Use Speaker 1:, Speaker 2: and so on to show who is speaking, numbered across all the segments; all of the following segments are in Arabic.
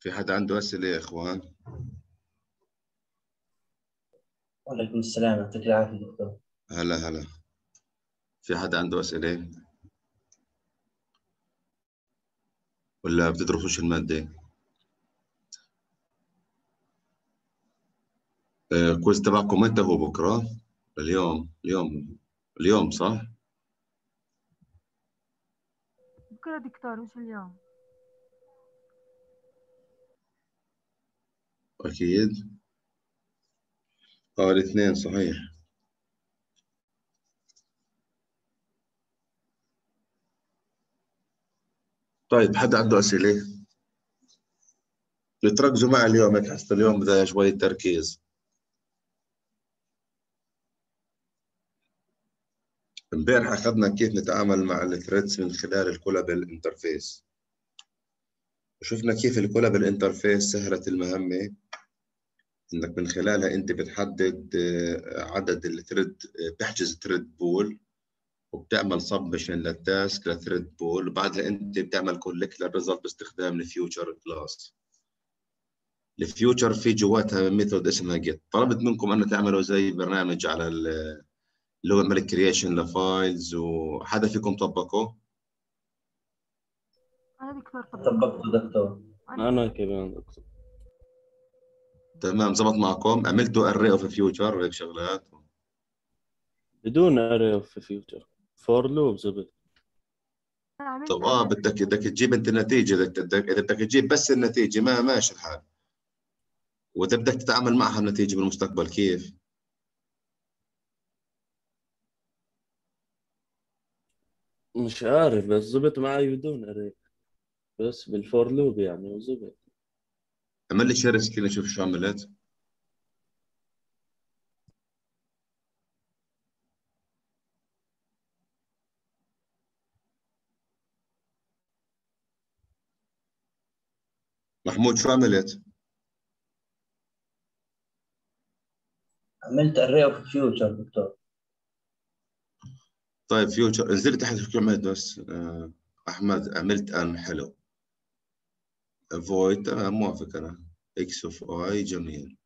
Speaker 1: في حد عنده أسئلة يا إخوان؟
Speaker 2: وعليكم السلام يعطيك العافية دكتور
Speaker 1: هلا هلا في حد عنده أسئلة؟ ولا بتدرسوش المادة؟ الكويز تبعكم متى هو بكرة؟ اليوم اليوم اليوم صح؟
Speaker 3: بكرة دكتور مش اليوم
Speaker 1: أكيد. آه الاثنين صحيح. طيب حد عنده أسئلة؟ تركزوا معي اليوم هيك حسيت اليوم بدها شوية تركيز امبارح أخذنا كيف نتعامل مع ال threads من خلال ال Callable interface. وشفنا كيف ال Callable interface سهلت المهمة. إنك من خلالها أنت بتحدد آه، عدد ال thread بتحجز thread pool وبتعمل submission لل task ل thread pool وبعدها أنت بتعمل collect لل result باستخدام ال Future class ال Future في جواتها method اسمها get طلبت منكم أنه تعملوا زي برنامج على اللي هو عمل creation ل files وحدا فيكم طبقه؟
Speaker 3: أنا دكتور
Speaker 2: طبقته دكتور.
Speaker 4: أنا كمان دكتور
Speaker 1: تمام زبط معكم. عملتوا array of Future وهيك شغلات.
Speaker 4: بدون array of Future for loop زبط.
Speaker 1: طب
Speaker 3: آه
Speaker 1: بدك بدك تجيب أنت النتيجة. إذا بدك تجيب بس النتيجة ما ماشي الحال وإذا بدك تتعامل معها النتيجه بالمستقبل كيف؟
Speaker 4: مش عارف بس زبط معي بدون array بس بال for loop يعني وزبط.
Speaker 1: عمل لي share screen أشوف شو عملت؟ محمود شو عملت؟
Speaker 2: عملت array of future دكتور.
Speaker 1: طيب فيوتشر انزل تحت شو عملت بس أحمد عملت أن حلو. avoid تمام موافق أنا x of i جميل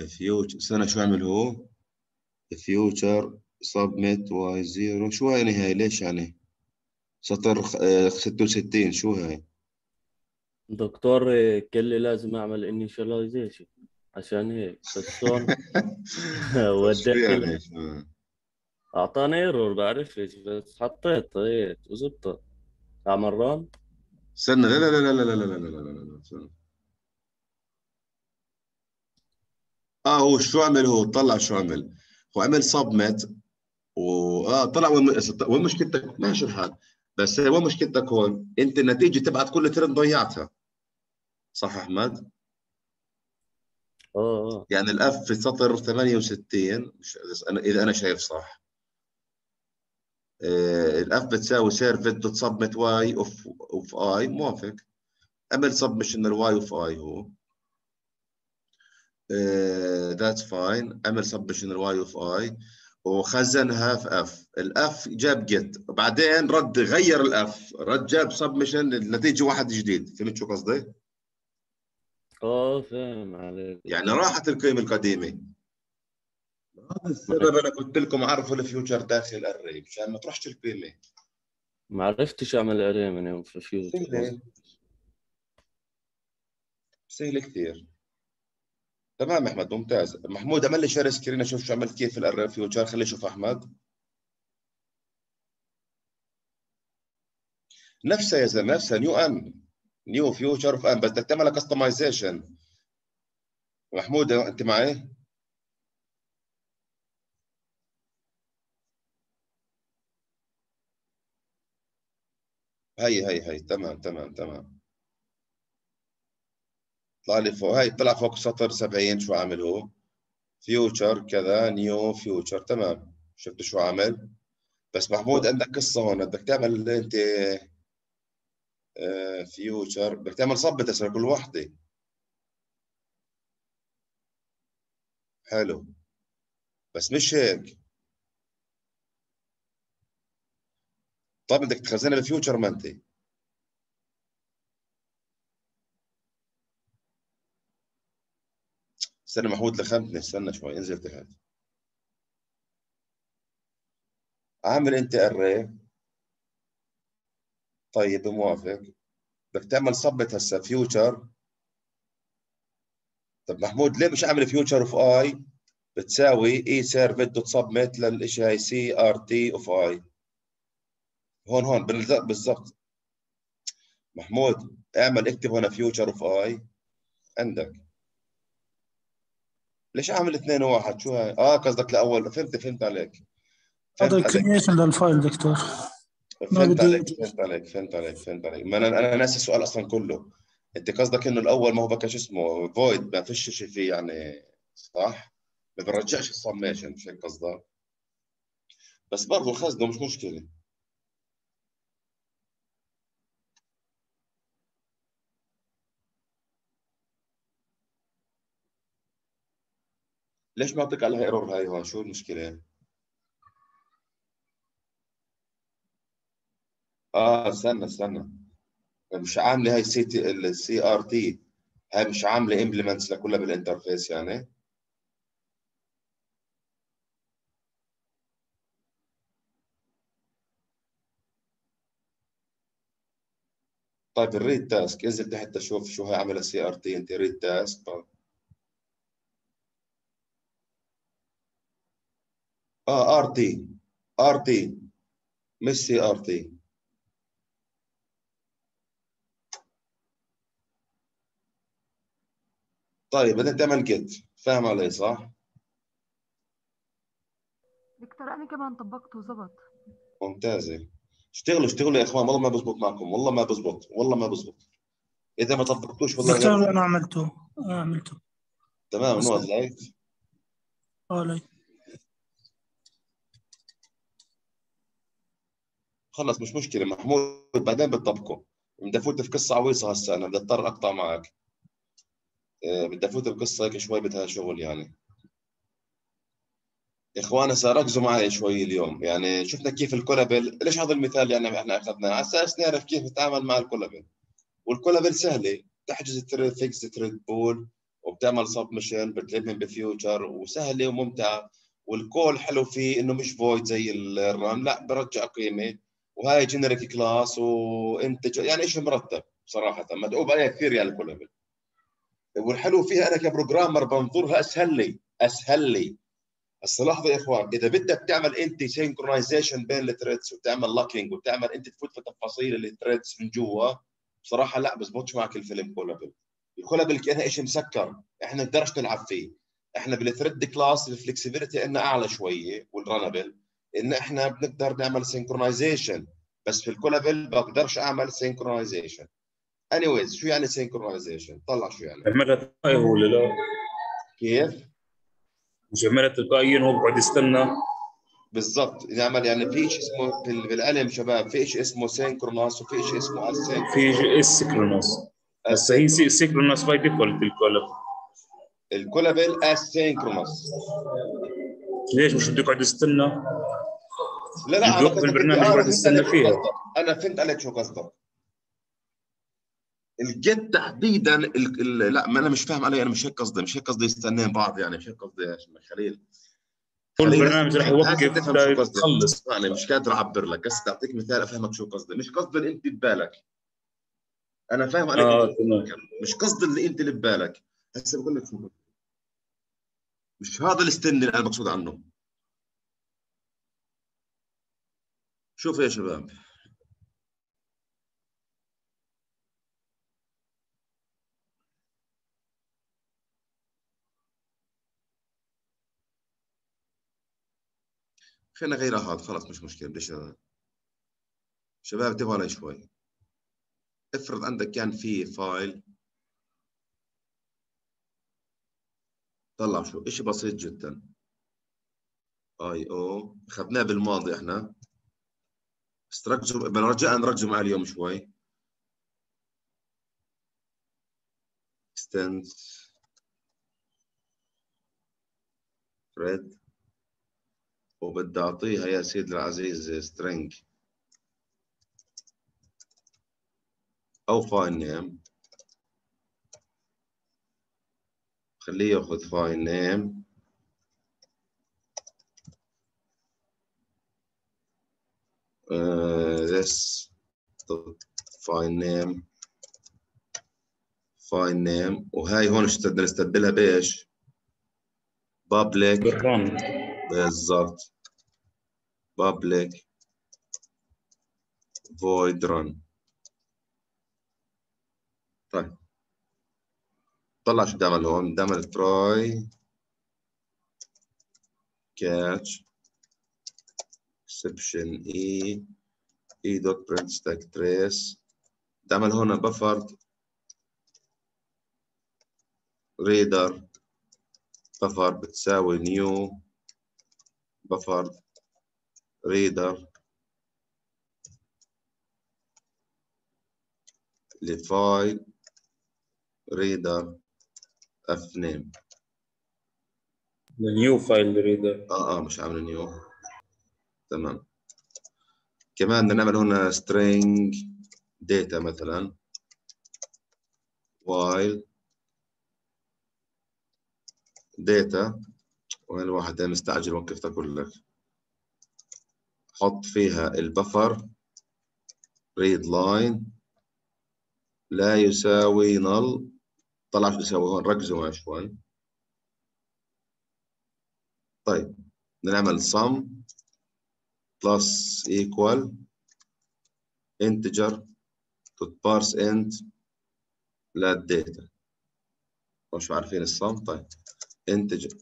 Speaker 1: the future. سنة شو عمل هو؟ The future submit y 0 شو هاي يعني نهاية ليش يعني؟ سطر 66 آه، شو هاي؟
Speaker 4: دكتور آه، قال لي لازم أعمل initialization. عشان هيك. بس هون
Speaker 1: يعني
Speaker 4: أعطاني error بعرفش. بس حطيت إيه وزبطت. أعمل run
Speaker 1: استنى لا لا لا لا لا لا لا لا لا لا لا استنى. آه هو شو عمل هو طلع شو عمل هو عمل submit و آه طلع وين وين مشكلتك ماشي الحال بس وين مشكلتك هون انت النتيجه تبعت كل thread ضيعتها صح احمد
Speaker 4: آه آه
Speaker 1: يعني ال f في سطر 68 مش اذا أنا شايف صح آه، ال f بتساوي service dot submit y of of i موافق. عمل submission ال y of i هو. that's fine عمل submission ال y of i وخزنها في f ال f جاب get بعدين رد غير ال f رد جاب submission النتيجه واحد جديد. فهمت شو قصدي؟
Speaker 4: آه فاهم عليك.
Speaker 1: يعني راحت القيمة القديمة. هذا السبب أنا قلت لكم عرفوا ال Future داخل ال array مشان ما تروحش القيمه
Speaker 4: ما عرفتش أعمل array من نوع Future
Speaker 1: سهلة. سهلة كثير. تمام أحمد ممتاز. محمود عمل لي share screen أشوف شو عملت كيف في ال array Future خليه يشوف أحمد. نفسها يا زلمة نفسها new ان new Future of n بس بدك تعملها customization محمود أنت معي؟ هي هي هي تمام تمام تمام. طلع لي فوق هاي طلع فوق سطر 70 شو عامل هو. Future كذا new Future تمام. شفت شو عامل؟ بس محمود عندك قصة هون بدك تعمل انت Future بدك تعمل submit هسه لكل وحدة. حلو. بس مش هيك. طب بدك تخزنها بفيوتشر ما انت استنى محمود لخمتني استنى شوي انزل تحت. عامل انت اري طيب موافق. بدك تعمل صبت هسه فيوتشر طب محمود ليه مش عامل فيوتشر اوف اي بتساوي اي سيرفيت دوت سبميت للشيء هاي سي ار تي اوف اي هون هون بالضبط. محمود اعمل اكتب هنا future of اي عندك. ليش عامل اثنين وواحد شو هاي؟ آه قصدك الأول فهمت فهمت عليك.
Speaker 5: هذا
Speaker 1: creation
Speaker 5: لل file دكتور.
Speaker 1: فهمت عليك. فهمت عليك فهمت عليك فهمت عليك. ما أنا أنا ناسي السؤال أصلا كله. أنت قصدك إنه الأول ما هو بقى شو اسمه؟ void ما فيش شيء فيه يعني صح؟ ما بيرجعش السميشن مش هيك قصدك. بس برضه خزنه مش مشكلة. ليش ما اعطيك عليها error هاي؟ هون شو المشكلة؟ آه استنى استنى. مش عاملة هاي CT ال CRT هاي مش عاملة implements لكلها بال interface يعني. طيب ال read task انزل تحت تشوف شو هي عامله CRT انت read task آه ار تي ار تي مش سي ار تي طيب بدك تعمل get فاهم علي صح؟
Speaker 3: دكتور أنا كمان طبقته وزبط
Speaker 1: ممتازة. اشتغلوا اشتغلوا يا إخوان. والله ما بزبط معكم. والله ما بزبط. والله ما بزبط. إذا ما طبقتوش والله
Speaker 5: دكتور أنا عملته. أنا عملته.
Speaker 1: تمام
Speaker 5: بس-
Speaker 1: نوض
Speaker 5: like
Speaker 1: خلص مش مشكلة محمود بعدين بتطبقه. بدي افوت في قصة عويصة هسه أنا بدي أضطر أقطع معك. آه، بدي افوت بقصة هيك شوي بدها شغل يعني. اخوان هسه ركزوا معي شوي اليوم. يعني شفنا كيف ال callable ليش هذا المثال يعني إحنا أخذناه؟ على أساس نعرف كيف نتعامل مع ال callable. وال callable سهلة. تحجز ال thread fixed thread pool وبتعمل submission بتلمهم ب future وسهلة وممتعة. وال call حلو فيه إنه مش void زي ال run لا برجع قيمة. وهاي generic class وانت يعني شيء مرتب صراحة؟ متعوب عليها كثير يعني ال callable والحلو فيها أنا ك programmer بنظرها أسهل لي أسهل لي. هسه لاحظوا يا إخوان إذا بدك تعمل انت synchronization بين ال threads وتعمل locking وتعمل أنت تفوت في تفاصيل ال threads من جوا بصراحه لا بزبطش معك الفيلم callable ال callable كانها شيء مسكر. إحنا نقدرش نلعب فيه. إحنا بال thread class ال flexibility عندنا أعلى شوية وال runnable إن إحنا بنقدر نعمل synchronization بس في ال callable بقدرش أعمل synchronization anyways شو يعني synchronization طلع شو يعني؟
Speaker 6: عملها تلقائي هو ولا لا؟
Speaker 1: كيف؟
Speaker 6: مش عملها تلقائيا هو بقعد يستنى.
Speaker 1: بالضبط. نعمل يعني في شيء اسمه بال- بالعلم شباب في شيء اسمه synchronous وفي شيء اسمه asynchronous
Speaker 6: في ال synchronous هسه هي سي- synchronous by default ال
Speaker 1: call ال callable asynchronous
Speaker 6: ليش مش بده يقعد يستنى؟
Speaker 1: لا لا أنا
Speaker 6: في البرنامج بقعد
Speaker 1: فهمت
Speaker 6: يستنى
Speaker 1: عليك شو
Speaker 6: فيها.
Speaker 1: قصدك. أنا فهمت عليك شو قصدك الجد تحديدا ال... ال... لا ما أنا مش فاهم علي أنا مش هيك قصدي مش هيك قصدي يستنين بعض يعني مش هيك قصدي يا خليل
Speaker 6: كل برنامج راح
Speaker 1: لازم
Speaker 6: يوقف. تخلص
Speaker 1: اسمعني مش قادر أعبر لك بس اعطيك مثال أفهمك شو قصدي مش قصدي اللي أنت ببالك أنا فاهم عليك بتفكر. مش قصدي اللي أنت اللي ببالك هسه بقول لك شو قصدي. مش هذا الاستن اللي أنا مقصود عنه. شوفوا يا شباب. خلينا غير هذا خلاص مش مشكلة بديش شباب علي شوي. افرض عندك كان في فايل طلع شو؟ إشي بسيط جدا. آي أو. اخذناه بالماضي إحنا. بس بنرجع نركزوا معي اليوم شوي. Extend. Thread. وبدي أعطيها يا سيدي العزيز string. أو file name. خليه ياخذ file name uh, this file name. File name. وهاي هون بدنا نستبدلها بإيش؟ public.
Speaker 6: بال run
Speaker 1: بالضبط. public. void run. طيب. طلع شو بدي اعمل هون بدي اعمل try catch exception e e dot print stack trace بدي اعمل هون buffered reader buffer بتساوي new buffer reader ل file reader f name
Speaker 6: ال new file
Speaker 1: reader آه آه مش عامل new تمام. كمان بدنا نعمل هنا string data مثلا. while data. وين الواحد؟ مستعجل وقف أقول لك. حط فيها البفر read line. لا يساوي null. طلع شو يساوي هون ركزوا معي شوي. طيب نعمل sum plus equal integer to parse int للداتا مش عارفين الصم طيب integer.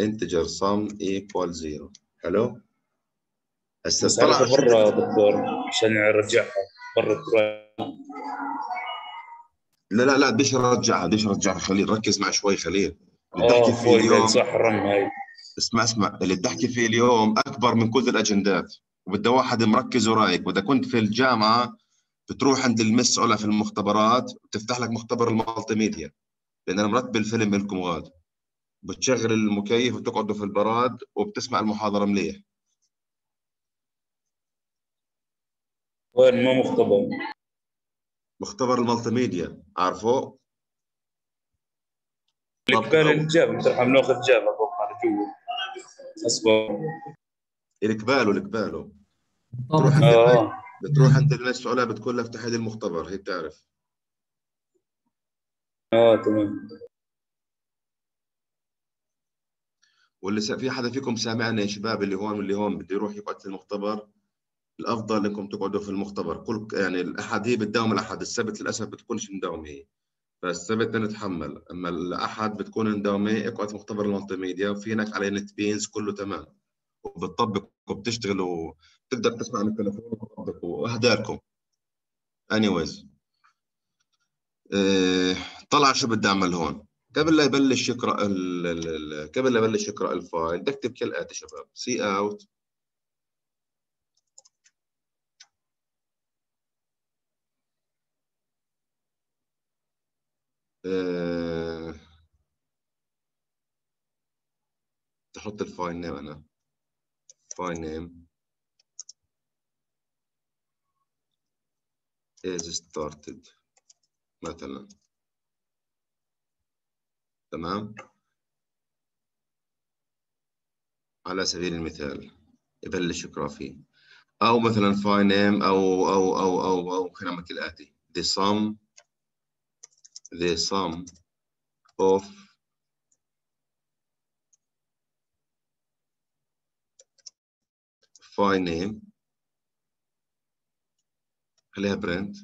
Speaker 1: integer sum equal zero. حلو؟
Speaker 6: بس
Speaker 1: طلع
Speaker 6: على برا دكتور عشان نرجعها برا
Speaker 1: لا لا لا بديش ارجعها بديش ارجعها خليل ركز معي شوي خليل اللي بحكي فيه اليوم.
Speaker 6: صح هاي.
Speaker 1: اسمع اسمع. اللي بتحكي فيه اليوم أكبر من كل الأجندات. وبده واحد مركز ورايق وإذا كنت في الجامعة بتروح عند المس علا في المختبرات بتفتح لك مختبر المالتي ميديا لأن أنا مرتب الفيلم لكم غاد بتشغل المكيف وتقعدوا في البراد وبتسمع المحاضرة مليح.
Speaker 6: وين؟ ما مختبر.
Speaker 1: مختبر ال multimedia عارفه؟
Speaker 6: اللي كان ال gap مثل إحنا بناخذ gap أتوقع لجوا أصبر.
Speaker 1: الكباله الكباله بتروح عند
Speaker 6: آه.
Speaker 1: بتروح عند المس علا بتقول لها افتح لي المختبر هي بتعرف.
Speaker 6: آه تمام.
Speaker 1: واللي في حدا فيكم سامعنا يا شباب اللي هون واللي هون بده يروح يقعد في المختبر؟ الأفضل أنكم تقعدوا في المختبر. كل يعني الاحد هي بتداوم الاحد السبت للأسف بتكونش مداومة. هي فالسبت نتحمل. أما الأحد بتكون مداومة. اقعد في مختبر المالتي ميديا. وفينك عليه نت بينز. كله تمام. وبتطبق وبتشتغل وبتقدر تسمع من التليفون وتطبق وأهداركم. anyways. آه، طلع شو بدي أعمل هون. قبل لا يبلش يقرأ ال قبل لا يبلش يقرأ ال file بدي أكتب كالاتي شباب. sout تحط ال file name أنا. file name is started مثلا. تمام؟ على سبيل المثال يبلش يقرأ فيه. أو مثلا file أو أو أو أو أو خلينا نعمل كالاتي the sum the sum of file name خليها print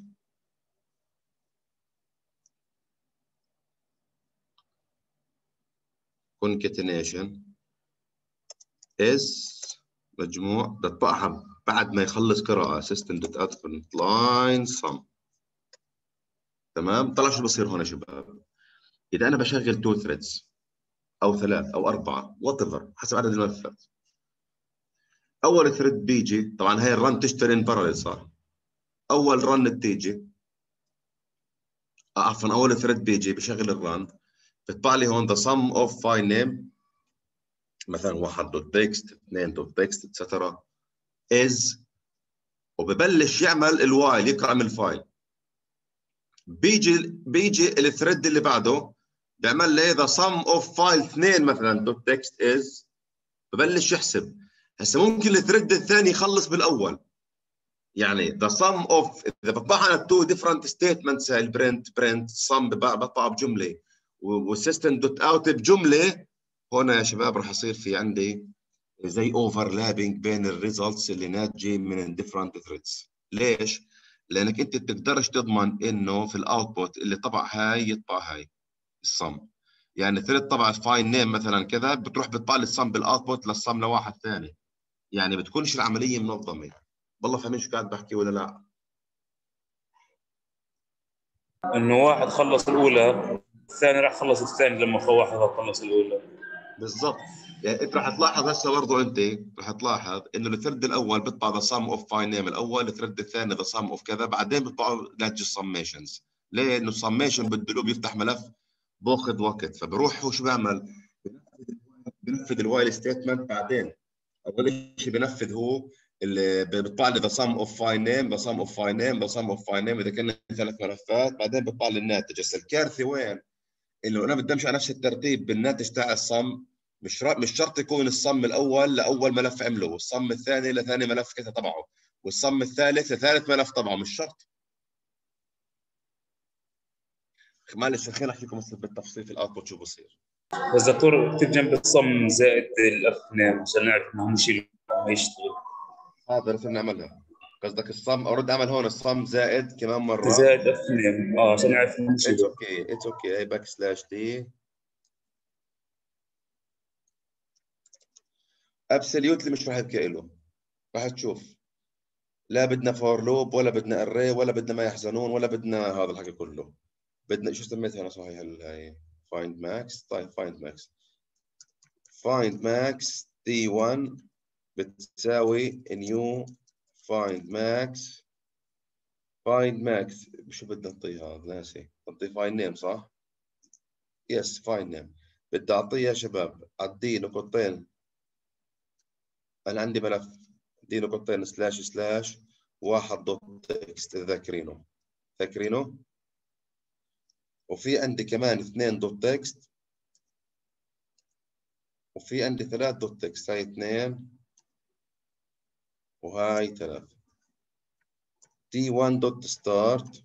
Speaker 1: concatenation is مجموع بطبعها بعد ما يخلص قراءة system dot out print line sum تمام؟ طلع شو بصير هون يا شباب؟ إذا أنا بشغل two threads أو ثلاث أو أربعة whatever حسب عدد الملفات أول thread بيجي طبعا هاي ال run تشتغل in parallel صار. أول run بتيجي آه، عفوا أول thread بيجي بشغل ال run بيطلع لي هون the sum of file name مثلا واحد dot text اثنين dot text etcetera is وببلش يعمل ال while يقرأ من ال file بيجي بيجي ال thread اللي بعده. بيعمل لي the sum of file اثنين مثلا dot text is ببلش يحسب. هسه ممكن ال thread الثاني يخلص بالأول. يعني the sum of إذا بطبعها two different statements هاي ال print print sum بطبعها بجملة. وال system dot out بجملة. هنا يا شباب راح يصير في عندي زي overlapping بين ال results اللي ناتجة من different threads. ليش؟ لأنك أنت بتقدرش تضمن إنه في ال output اللي طبع هاي يطبع هاي ال sum يعني thread طبع file name مثلا كذا بتروح بتطلع ال sum بال output لل sum لواحد ثاني. يعني بتكونش العملية منظمة. والله فاهمين شو قاعد بحكي ولا لا؟
Speaker 6: إنه واحد خلص الأولى الثاني راح خلص الثاني لما واحد خلص الأولى.
Speaker 1: بالضبط. يعني انت راح تلاحظ هسه برضه انت راح تلاحظ انه ال thread الأول بيطبع the sum of file name الأول ال thread الثاني the sum of كذا بعدين بيطبعوا ناتج السميشنز ليه؟ إنه السميشن بده له بيفتح ملف باخذ وقت فبروح هو شو بيعمل؟ بنفذ ال while statement بعدين أول شيء بنفذ هو اللي بيطلع لي the sum of file name the sum of file name the sum of file name إذا كان ثلاث ملفات بعدين بيطلع لي الناتج هسه الكارثة وين؟ إنه أنا بدي امشي على نفس الترتيب بالناتج تاع ال sum مش. مش شرط يكون ال sum الأول لأول ملف عمله وال sum الثاني لثاني ملف كذا طبعه وال sum الثالث لثالث ملف طبعه مش شرط. معلش خليني أحكي لكم هسه بالتفصيل في ال output شو بصير.
Speaker 6: بس دكتور اكتب جنب ال sum زائد ال F اثنين عشان نعرف إنه نشيل ما يشتغل
Speaker 1: هذا لازم نعملها قصدك ال sum أرد أعمل هون ال sum زائد كمان مرة.
Speaker 6: زائد اثنين آه عشان نعرف إنه
Speaker 1: it's
Speaker 6: نشيل
Speaker 1: okay it's okay هي back slash D absolutely مش راح يبكي له. راح تشوف. لا بدنا for loop ولا بدنا array ولا بدنا ما يحزنون ولا بدنا هذا الحكي كله. بدنا شو سميتها أنا صحيح هاي؟ find max طيب find max find max T بتساوي new find max find max شو بدنا نعطيها ناسي. نعطي file name صح؟ yes file name بدي اعطيها يا شباب. على D نقطتين أنا عندي ملف. D نقطتين slash slash. واحد dot text ذاكرينه ذاكرينه. وفي عندي كمان اثنين dot text وفي عندي ثلاث dot text هاي اثنين. وهاي ثلاث. T 1 dot start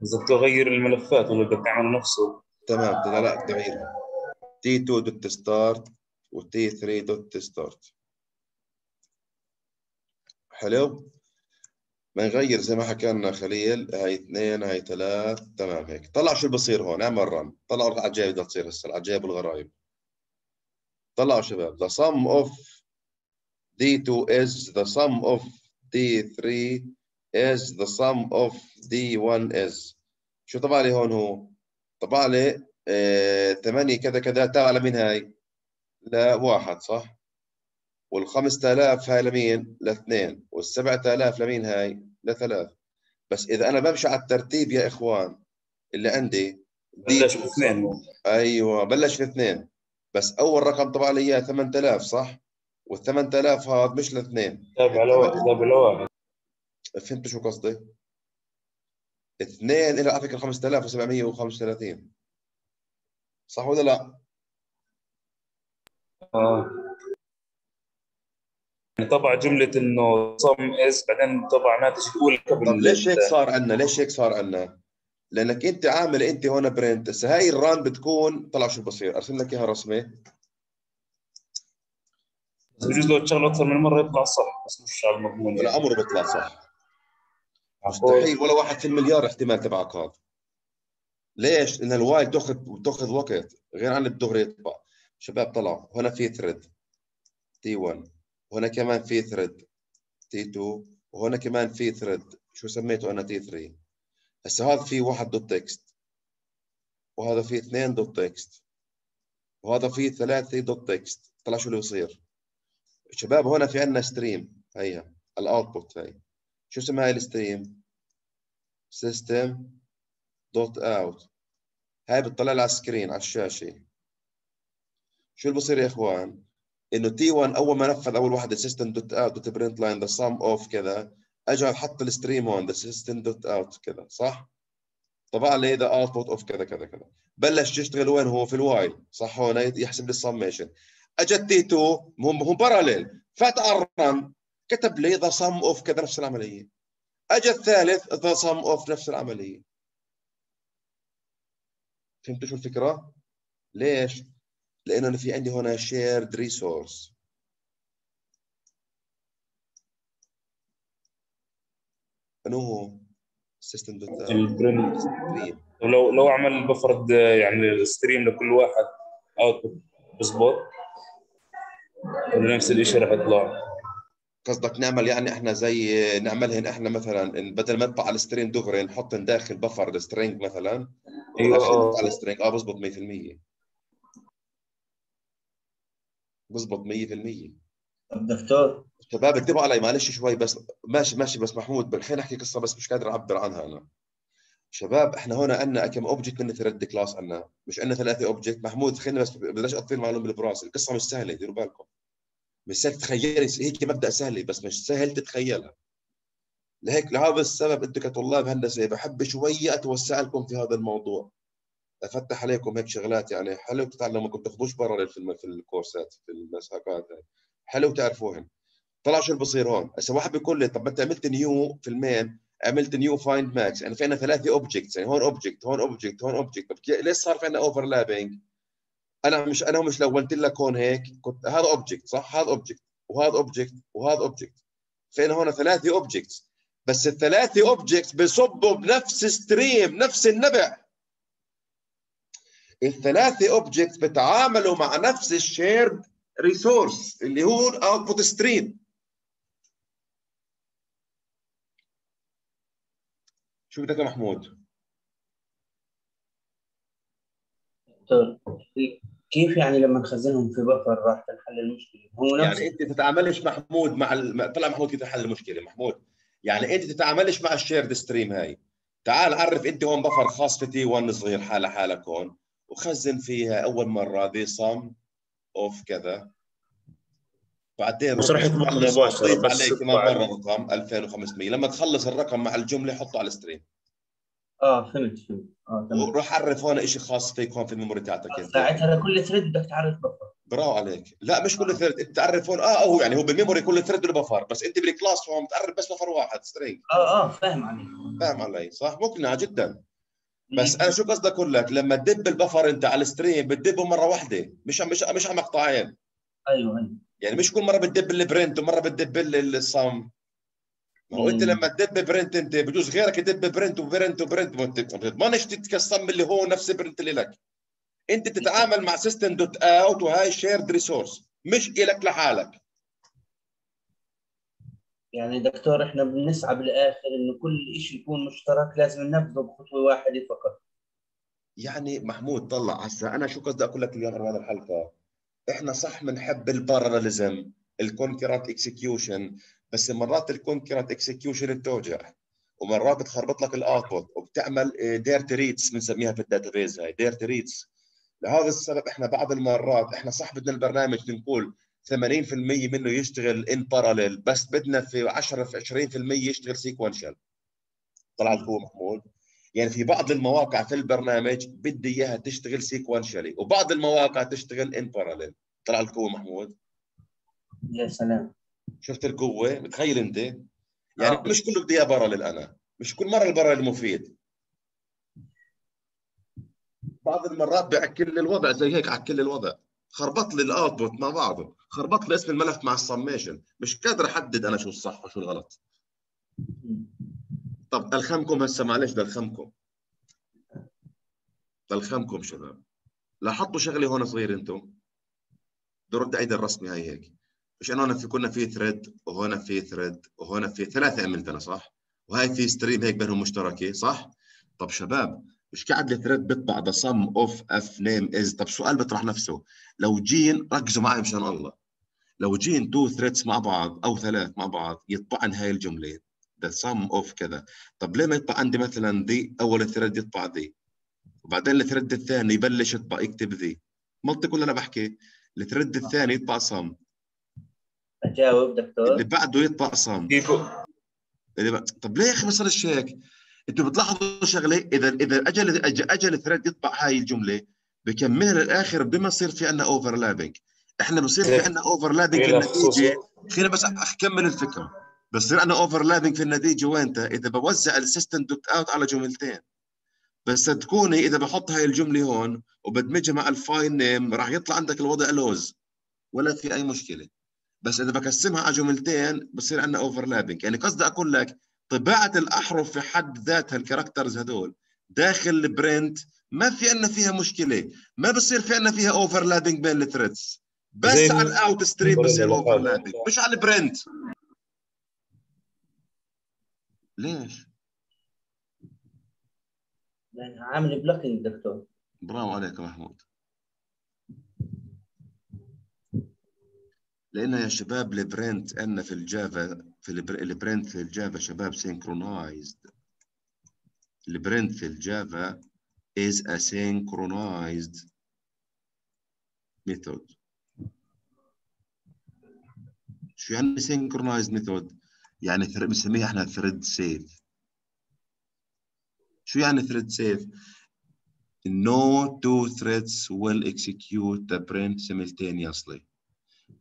Speaker 6: بس بدك تغير الملفات ولا بدك تعمل نفسه.
Speaker 1: تمام. لا لا تغييرها T 2 dot start و T 3 dot start حلو؟ بنغير زي ما حكى لنا خليل هاي اثنين هاي ثلاث تمام هيك. طلع شو بصير هون؟ اعمل run طلعوا العجائب بدها تصير هسه العجائب والغرايب طلعوا شباب the sum of D2 is the sum of D3 is the sum of D1 is. شو طبع لي هون هو؟ طبع لي آه 8 كذا كذا تابع لمين هاي. لواحد صح وال 5000 هاي لمين؟ لاثنين وال 7000 لمين هاي؟ لثلاث بس إذا أنا بمشي على الترتيب يا إخوان اللي عندي
Speaker 6: بلش باثنين
Speaker 1: أيوه بلش في اثنين بس أول رقم طبع لي اياه 8000 صح؟ وال 8000 هذا مش لاثنين
Speaker 6: تابع لواحد تابع لواحد
Speaker 1: فهمتوا شو قصدي؟ اثنين إلى على فكرة 5735 صح ولا لا؟
Speaker 6: آه. يعني طبع جملة إنه sum is بعدين طبع ناتج الاولى قبل
Speaker 1: طب ليش هيك صار عندنا؟ ليش هيك صار عندنا؟ لأنك أنت عامل أنت هون print هسه هاي ال run بتكون طلع شو بصير؟ ارسم لك إياها رسمه
Speaker 6: بس بجوز لو تشغله أكثر من مرة يطلع صح بس مش على المضمون
Speaker 1: ولا عمره بيطلع صح. مستحيل ولا واحد في المليار احتمال تبعك هذا. ليش؟ لأن الواي تأخذ تأخذ وقت. غير عن الدغري يطبع. شباب طلعوا. هنا في thread T 1 وهنا كمان في thread T 2 وهنا كمان في thread شو سميته أنا T 3 هسه هذا في واحد dot text وهذا في اثنين dot text وهذا في ثلاثة dot text طلع شو اللي بصير شباب هنا في عندنا stream هيها ال output هي شو اسمها ال stream system dot out هاي بتطلع على ال screen على الشاشة. شو اللي بصير يا إخوان؟ إنه T 1 أول ما نفذ أول واحدة system dot out dot print line the sum of كذا أجى حط ال stream هون the system dot out كذا صح؟ طبع لي the output of كذا كذا كذا. بلش يشتغل وين هو؟ في ال while صح؟ هون يحسب لي السميشن اجت T 2 هم parallel فات ال run كتب لي the sum of كذا نفس العملية. أجى الثالث the sum of نفس العملية. فهمتوا شو الفكرة؟ ليش؟ لأنه أنا في عندي هنا shared resource انه هو
Speaker 6: system
Speaker 1: dot
Speaker 6: ولو لو عمل buffer يعني stream لكل واحد output بظبط نفس الشيء راح يطلع.
Speaker 1: قصدك نعمل يعني إحنا زي نعملهن إحنا مثلا بدل ما نطبع على ال stream دغري نحط داخل buffer ال string
Speaker 6: مثلا؟
Speaker 1: أيوه
Speaker 6: أه.
Speaker 1: على ال string آه بزبط 100% بزبط 100%
Speaker 2: طب دكتور.
Speaker 1: شباب انتبهوا علي معلش شوي بس. ماشي ماشي بس محمود بالحين احكي قصة بس مش قادر أعبر عنها أنا. شباب إحنا هون عندنا كم object من thread class عندنا. مش عندنا ثلاثة object محمود خلينا بس بديش اطير معلومه بالراس. القصة مش سهلة ديروا بالكم. مش سهل تتخيلي هيك مبدأ سهل بس مش سهل تتخيلها. لهيك لهذا السبب أنتم كطلاب هندسة بحب شوية أتوسع لكم في هذا الموضوع. أفتح عليكم هيك شغلات يعني. حلو تتعلموا كنتوا تاخذوش برا في الكورسات في المساقات حلو تعرفوهن؟ طلع شو بصير هون؟ هسه واحد بيقول لي طب ما أنت عملت new في ال main؟ عملت new find max يعني في عندنا ثلاثة objects يعني هون object هون object هون object طب ليش صار في عندنا overlapping أنا مش أنا مش لو قلت لك هون هيك كنت هذا object صح؟ هذا object وهذا object وهذا اوبجكت في عندنا هون ثلاثة objects بس الثلاثة objects بصبوا بنفس stream نفس النبع. الثلاثة objects بتعاملوا مع نفس ال shared resource اللي هو ال output stream شو بدك يا محمود؟
Speaker 2: دكتور كيف يعني لما نخزنهم في buffer راح تنحل المشكلة؟ هو نفس
Speaker 1: يعني أنت تتعاملش محمود مع ال... طلع محمود كيف حل المشكلة محمود. يعني أنت تتعاملش مع ال shared stream هاي. تعال عرف أنت هون buffer خاص في T 1 صغير حالة حالك هون. وخزن فيها أول مرة the sum of كذا. بعدين
Speaker 7: مباشرة،
Speaker 1: ضيف
Speaker 7: بس يطبع
Speaker 1: مره رقم 2500 لما تخلص الرقم مع الجملة حطه على ال
Speaker 2: stream. آه فهمت فهمت آه تمام.
Speaker 1: وروح عرف هون شيء خاص فيك هون في ال memory تاعتك أنت.
Speaker 2: ساعتها لكل thread بدك تعرف buffer.
Speaker 1: برافو عليك. لا مش كل thread أنت تعرف هون. آه هو يعني هو بال memory كل thread له buffer بس أنت بال class هون بتعرف بس buffer واحد string
Speaker 2: آه آه فاهم عليك.
Speaker 1: فاهم علي صح؟ مقنعه جدا. بس أنا شو قصدي أقول لك؟ لما تدب ال buffer أنت على ال stream بتدبه مرة واحدة. مش مش مش على مقطعين
Speaker 2: أيوه أيوه.
Speaker 1: يعني مش كل مرة بتدب ال print ومرة بتدب ال- ال sum. ما هو
Speaker 2: أنت.
Speaker 1: لما تدب print أنت بجوز غيرك يدب print و print و print. ما بت- ما بتضمنش تتكسم اللي هو نفس ال print اللي لك. أنت تتعامل مع System dot out وهاي shared resource مش إلك لحالك.
Speaker 2: يعني دكتور إحنا بنسعى بالآخر إنه كل شيء يكون مشترك لازم ننفذه بخطوة واحدة فقط.
Speaker 1: يعني محمود طلع هسه أنا شو قصدي أقول لك اليوم بهذا الحلقة؟ إحنا صح بنحب ال parallelism ال concurrent execution بس مرات ال concurrent execution بتوجع ومرات بتخربط لك ال output وبتعمل dirty reads بنسميها في ال database هاي dirty reads لهذا السبب إحنا بعض المرات إحنا صح بدنا البرنامج نقول 80% منه يشتغل ان باراليل بس بدنا في 10 في 20% يشتغل سيكونشال طلع لك هو محمود. يعني في بعض المواقع في البرنامج بدي إياها تشتغل سيكونشالي وبعض المواقع تشتغل ان باراليل طلع لك هو محمود.
Speaker 2: يا سلام.
Speaker 1: شفت القوة؟ متخيل أنت؟ يعني
Speaker 2: آه.
Speaker 1: مش كله بدي إياه باراليل أنا. مش كل مرة الباراليل مفيد. بعض المرات بعكل الوضع زي هيك عكل الوضع. خربط لي الاوتبوت مع بعضه خربط لي اسم الملف مع السميشن مش قادر أحدد أنا شو الصح وشو الغلط. طب دلخمكم هسه معلش دلخمكم. دلخمكم شباب. لاحظتوا شغله هون صغير أنتم؟ برد عيد الرسمي هاي هيك. مش إنه هون في كنا في ثريد وهون في ثريد وهون في ثلاثة عملت أنا صح؟ وهاي في stream هيك بينهم مشتركة صح؟ طب شباب مش قاعد ال thread بيطبع the sum of f name is طب سؤال بيطرح نفسه. لو جين ركزوا معي مشان الله. لو جين two threads مع بعض أو ثلاث مع بعض يطبعن هاي الجمله the sum of كذا. طب ليه ما يطبع عندي مثلا the أول thread يطبع the وبعدين ال thread الثاني يبلش يطبع يكتب the منطق ولا أنا بحكي. ال thread الثاني يطبع sum
Speaker 2: أجاوب دكتور.
Speaker 1: اللي بعده يطبع
Speaker 6: sum
Speaker 1: اللي ب... طب ليه يا أخي ما صارش هيك أنتوا بتلاحظوا شغلة إذا إذا أجل أجل thread يطبع هاي الجملة بكملها للاخر لما يصير في عندنا overlapping إحنا بصير في عندنا overlapping في
Speaker 6: إلى خصوص-
Speaker 1: النتيجه خلينا بس اكمل الفكرة. بصير عندنا overlapping في النتيجة وين إذا بوزع ال System dot out على جملتين. بس صدقوني إذا بحط هاي الجملة هون وبدمجها مع ال file name راح يطلع عندك الوضع لوز ولا في أي مشكلة. بس إذا بقسمها على جملتين بصير عندنا overlapping يعني قصدي أقول لك طباعة الأحرف في حد ذاتها ال characters هدول داخل ال print ما في عندنا فيها مشكلة ما بصير في عندنا فيها overlapping بين ال threads
Speaker 6: بس
Speaker 1: على
Speaker 6: ال-
Speaker 1: ال out
Speaker 6: stream
Speaker 1: بصير. overlapping مش على ال print.
Speaker 2: ليش؟ عامل blocking دكتور.
Speaker 1: برافو عليك محمود. لأن يا شباب ال print عندنا في الجافا في ال pr- ال print في الجافا شباب synchronized ال print في الجافا is a synchronized method شو يعني synchronized method؟ يعني بنسميها إحنا thread safe شو يعني thread safe؟ No two threads will execute the print simultaneously.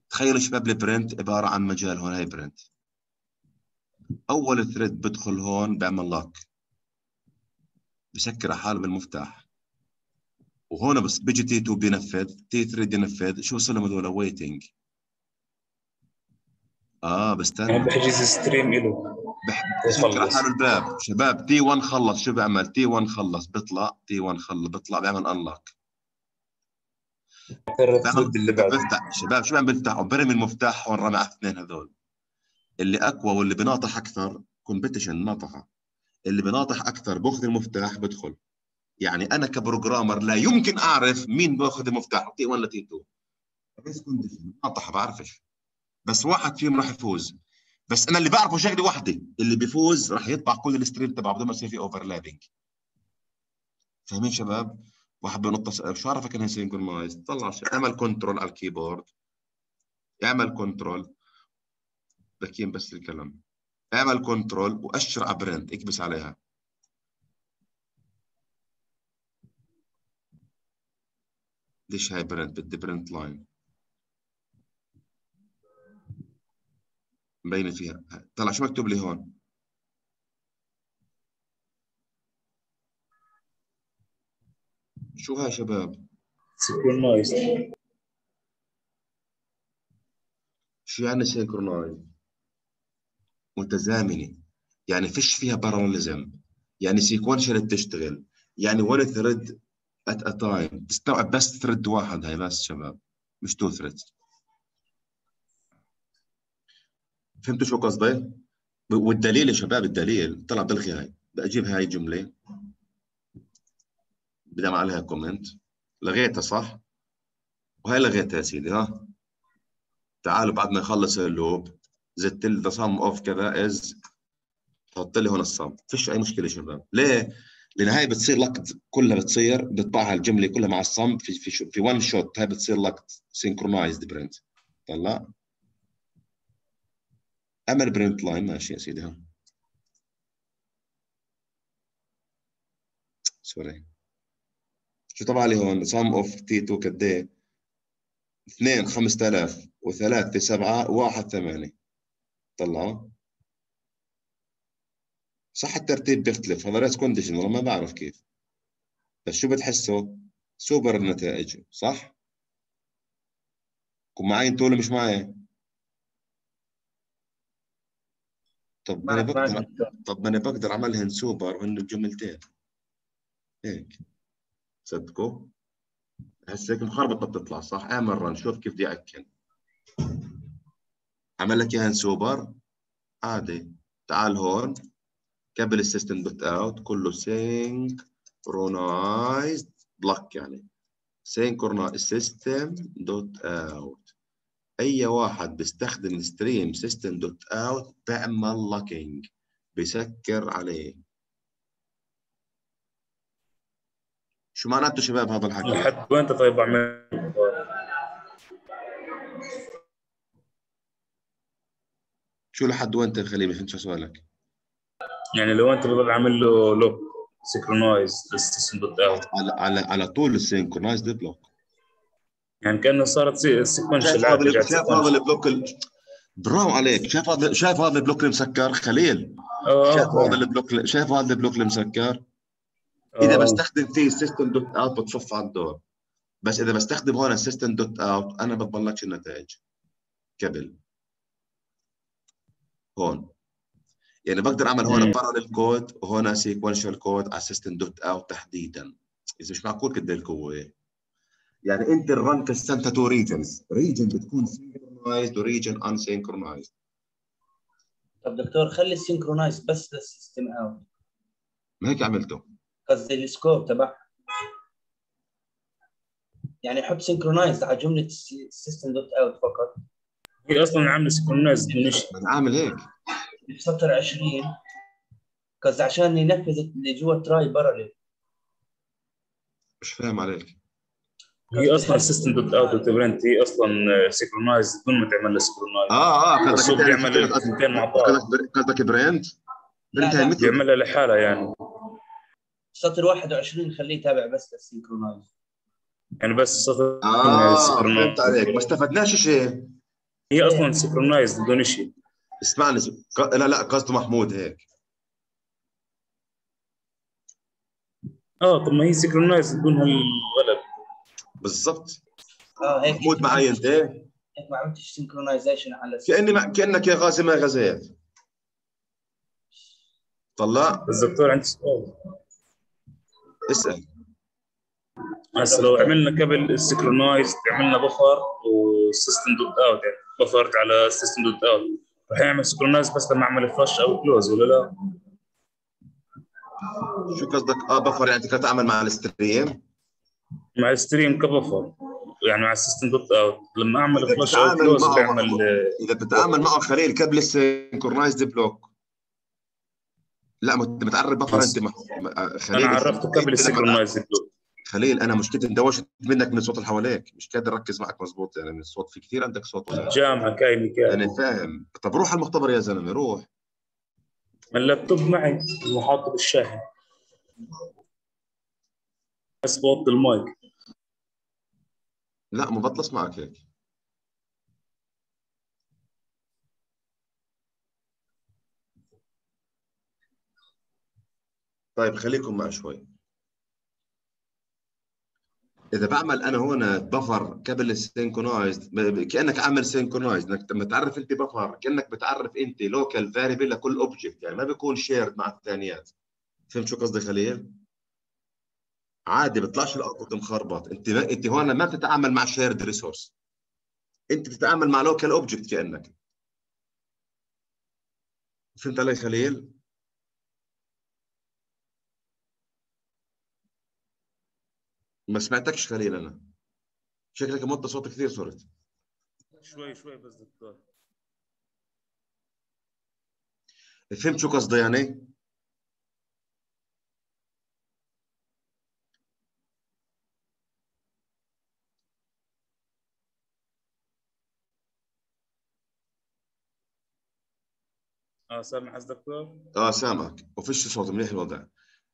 Speaker 1: تخيلوا شباب ال print عبارة عن مجال هون هاي print. أول thread بدخل هون بعمل lock. بسكر حاله بالمفتاح. وهون بس بيجي T 2 بينفذ، T 3 ينفذ، شو صار لهم هذول waiting.
Speaker 6: آه
Speaker 1: بستنى.
Speaker 6: بحجز stream له
Speaker 1: بسكر. حاله الباب، شباب T 1 خلص. شو بعمل؟ T 1 خلص. بيطلع، T 1 خلص. بيطلع. بيعمل
Speaker 6: unlock. اللي بعده.
Speaker 1: بفتح. شباب شو عم بفتح وبرمي المفتاح هون رمى على الاثنين هذول. اللي أقوى واللي بناطح أكثر competition ناطحة. اللي بناطح أكثر بأخذ المفتاح بدخل. يعني أنا ك programmer لا يمكن أعرف مين بأخذ المفتاح T 1 ولا T 2 race condition ناطحة بعرفش بس واحد فيهم راح يفوز. بس أنا اللي بعرفه شغله واحدة اللي بيفوز راح يطبع كل ال stream تبعه بدون ما يصير في overlapping فاهمين شباب؟ واحد بنط شو عرفك انها synchronized؟ طلع اعمل control على ال keyboard. اعمل control بكين بس الكلام. اعمل control وأشر على print اكبس عليها. ليش هاي print بدي print line مبينة فيها. طلع شو مكتوب لي هون؟ شو هاي شباب؟
Speaker 6: سينكرونايز
Speaker 1: شو يعني synchronized متزامنة. يعني فيش فيها parallelism يعني sequential بتشتغل يعني one thread at a time تستوعب بس thread واحد هاي بس شباب. مش two threads فهمتوا شو قصدي؟ والدليل يا شباب الدليل. طلع بلغي هاي. بدي أجيب هاي الجمله بدي أعمل عليها comment لغيتها صح؟ وهي لغيتها يا سيدي ها؟ تعالوا بعد ما يخلص ال loop. زدت لي the sum of كذا is حط لي هون ال sum فيش أي مشكلة يا شباب. ليه؟ لأن هاي بتصير لقط كلها بتصير بتطبعها الجملة كلها مع ال sum في في في one shot هاي بتصير لقط synchronized print طلع اعمل print line ماشي يا سيدي. ها. sorry شو طبع لي هون؟ sum of T 2 قد إيه؟ 2 5000 و3 7 1 8 طلعوا صح الترتيب بيختلف. هذا race condition والله ما بعرف كيف. بس شو بتحسوا سوبر النتائج صح؟ كون معي أنتوا ولا مش معي؟ طب ما
Speaker 2: أنا
Speaker 1: بقدر طب ما أنا بقدر أعملهن سوبر وهن الجملتين هيك. صدقوا؟ هسه هيك مخربطه بتطلع صح؟ اعمل run. شوف كيف بدي اكل عمل لك إياها سوبر عادي. تعال هون. كابل ال system dot out كله synchronized block يعني. synchronized system dot out أي واحد بيستخدم stream system dot out بيعمل locking بيسكر عليه. شو معناته شباب هذا الحكي؟
Speaker 6: لحد وين طيب اعمل
Speaker 1: شو لحد وين انت خليل ما فهمت شو سؤالك؟
Speaker 6: يعني لو انت بتبقى عامل له lock synchronized لل system dot out
Speaker 1: على على على طول ال synchronized block
Speaker 6: يعني كأنه صارت sequential
Speaker 1: شايف
Speaker 6: عادي
Speaker 1: هذا
Speaker 6: رجعت
Speaker 1: شايف هذا ال block ال... برافو عليك. شايف هذا شايف هذا ال block المسكر؟ خليل. شايف هذا
Speaker 6: ال
Speaker 1: block شايف هذا ال block المسكر؟
Speaker 6: إذا.
Speaker 1: بستخدم فيه system dot out بتصف على الدور. بس إذا بستخدم هون system dot out أنا بضلكش النتائج. قبل هون. يعني بقدر أعمل هون
Speaker 6: مم.
Speaker 1: parallel code وهون sequential code على system dot out تحديدا. إذا مش معقول قد القوة. يعني أنت ال run قسمتها two regions region بتكون synchronized و region unsynchronized
Speaker 2: طب دكتور خلي ال synchronized بس لل system out
Speaker 1: ما هيك عملته.
Speaker 2: قصدي ال scope تبع يعني حط synchronized على جملة ال system dot out فقط.
Speaker 6: هي أصلا عامله synchronized من إيش؟
Speaker 1: أنا عامل هيك؟
Speaker 2: بسطر 20 قصدي عشان ينفذ اللي جوا try parallel
Speaker 1: مش فاهم عليك.
Speaker 6: هي أصلا ال system dot out وت print هي أصلا synchronized بدون ما تعمل لها synchronized
Speaker 1: آه آه
Speaker 6: بس هو
Speaker 1: قصدك
Speaker 6: بيعمل الاثنتين مع بعض.
Speaker 1: قصدك print
Speaker 2: print
Speaker 1: هي. مثل؟
Speaker 6: بيعملها لحالها يعني.
Speaker 2: سطر 21 خليه يتابع بس لل synchronized
Speaker 6: يعني بس سطر آه.
Speaker 1: فهمت عليك. ما استفدناش شيء.
Speaker 6: هي أصلا سيكرونايز بدون شيء
Speaker 1: اسمعني لا لا قصده محمود هيك.
Speaker 6: آه طب ما هي synchronized بدون هالغلب
Speaker 1: بالضبط.
Speaker 2: آه هيك
Speaker 1: محمود معي أنت.
Speaker 2: هيك ما عملتش synchronization على
Speaker 1: كأني ما كأنك يا غازي ما غزيت. طلع.
Speaker 6: بس دكتور عندي سؤال.
Speaker 1: اسأل.
Speaker 6: هسه لو عملنا قبل ال synchronized عملنا buffer و system dot out يعني buffer ت على system dot out راح يعمل synchronize بس لما اعمل flush أو close ولا لا؟
Speaker 1: شو قصدك آه buffer يعني تقدر تعمل مع ال stream
Speaker 6: مع ال stream ك buffer يعني مع ال system dot
Speaker 1: out
Speaker 6: لما أعمل
Speaker 1: flush
Speaker 6: أو
Speaker 1: close
Speaker 6: بيعمل.
Speaker 1: إذا بتتعامل معه خليل قبل ال synchronized block لا مت- متعرف buffer. أنت. آه، خليل
Speaker 6: أنا عرفته قبل
Speaker 1: ال
Speaker 6: synchronized block
Speaker 1: خليل أنا مشكلتي اندوشت منك من الصوت اللي حواليك. مش قادر أركز معك مزبوط يعني من الصوت في كثير عندك صوت وزن.
Speaker 6: جامعه كاي مكان.
Speaker 1: أنا فاهم. طب روح على المختبر يا زلمة روح.
Speaker 6: اللابتوب معي وحاطه بالشاحن بس بوطي المايك.
Speaker 1: لا ما بطلس معك هيك. طيب خليكم معي شوي. إذا بعمل أنا هون buffer قبل ال synchronized كأنك عامل synchronized إنك لما تعرف أنت buffer كأنك بتعرف أنت local variable لكل object يعني ما بيكون shared مع الثانيات فهمت شو قصدي خليل؟ عادي بيطلعش ال output مخربط أنت ما أنت هون ما بتتعامل مع shared resource أنت بتتعامل مع local object كأنك فهمت علي خليل؟ ما سمعتكش خليل أنا. شكلك موطي صوت كثير صرت
Speaker 6: شوي شوي بس دكتور.
Speaker 1: فهمت شو قصدي يعني؟
Speaker 6: آه سامع حس دكتور؟
Speaker 1: آه سامعك. وفيش صوت منيح الوضع.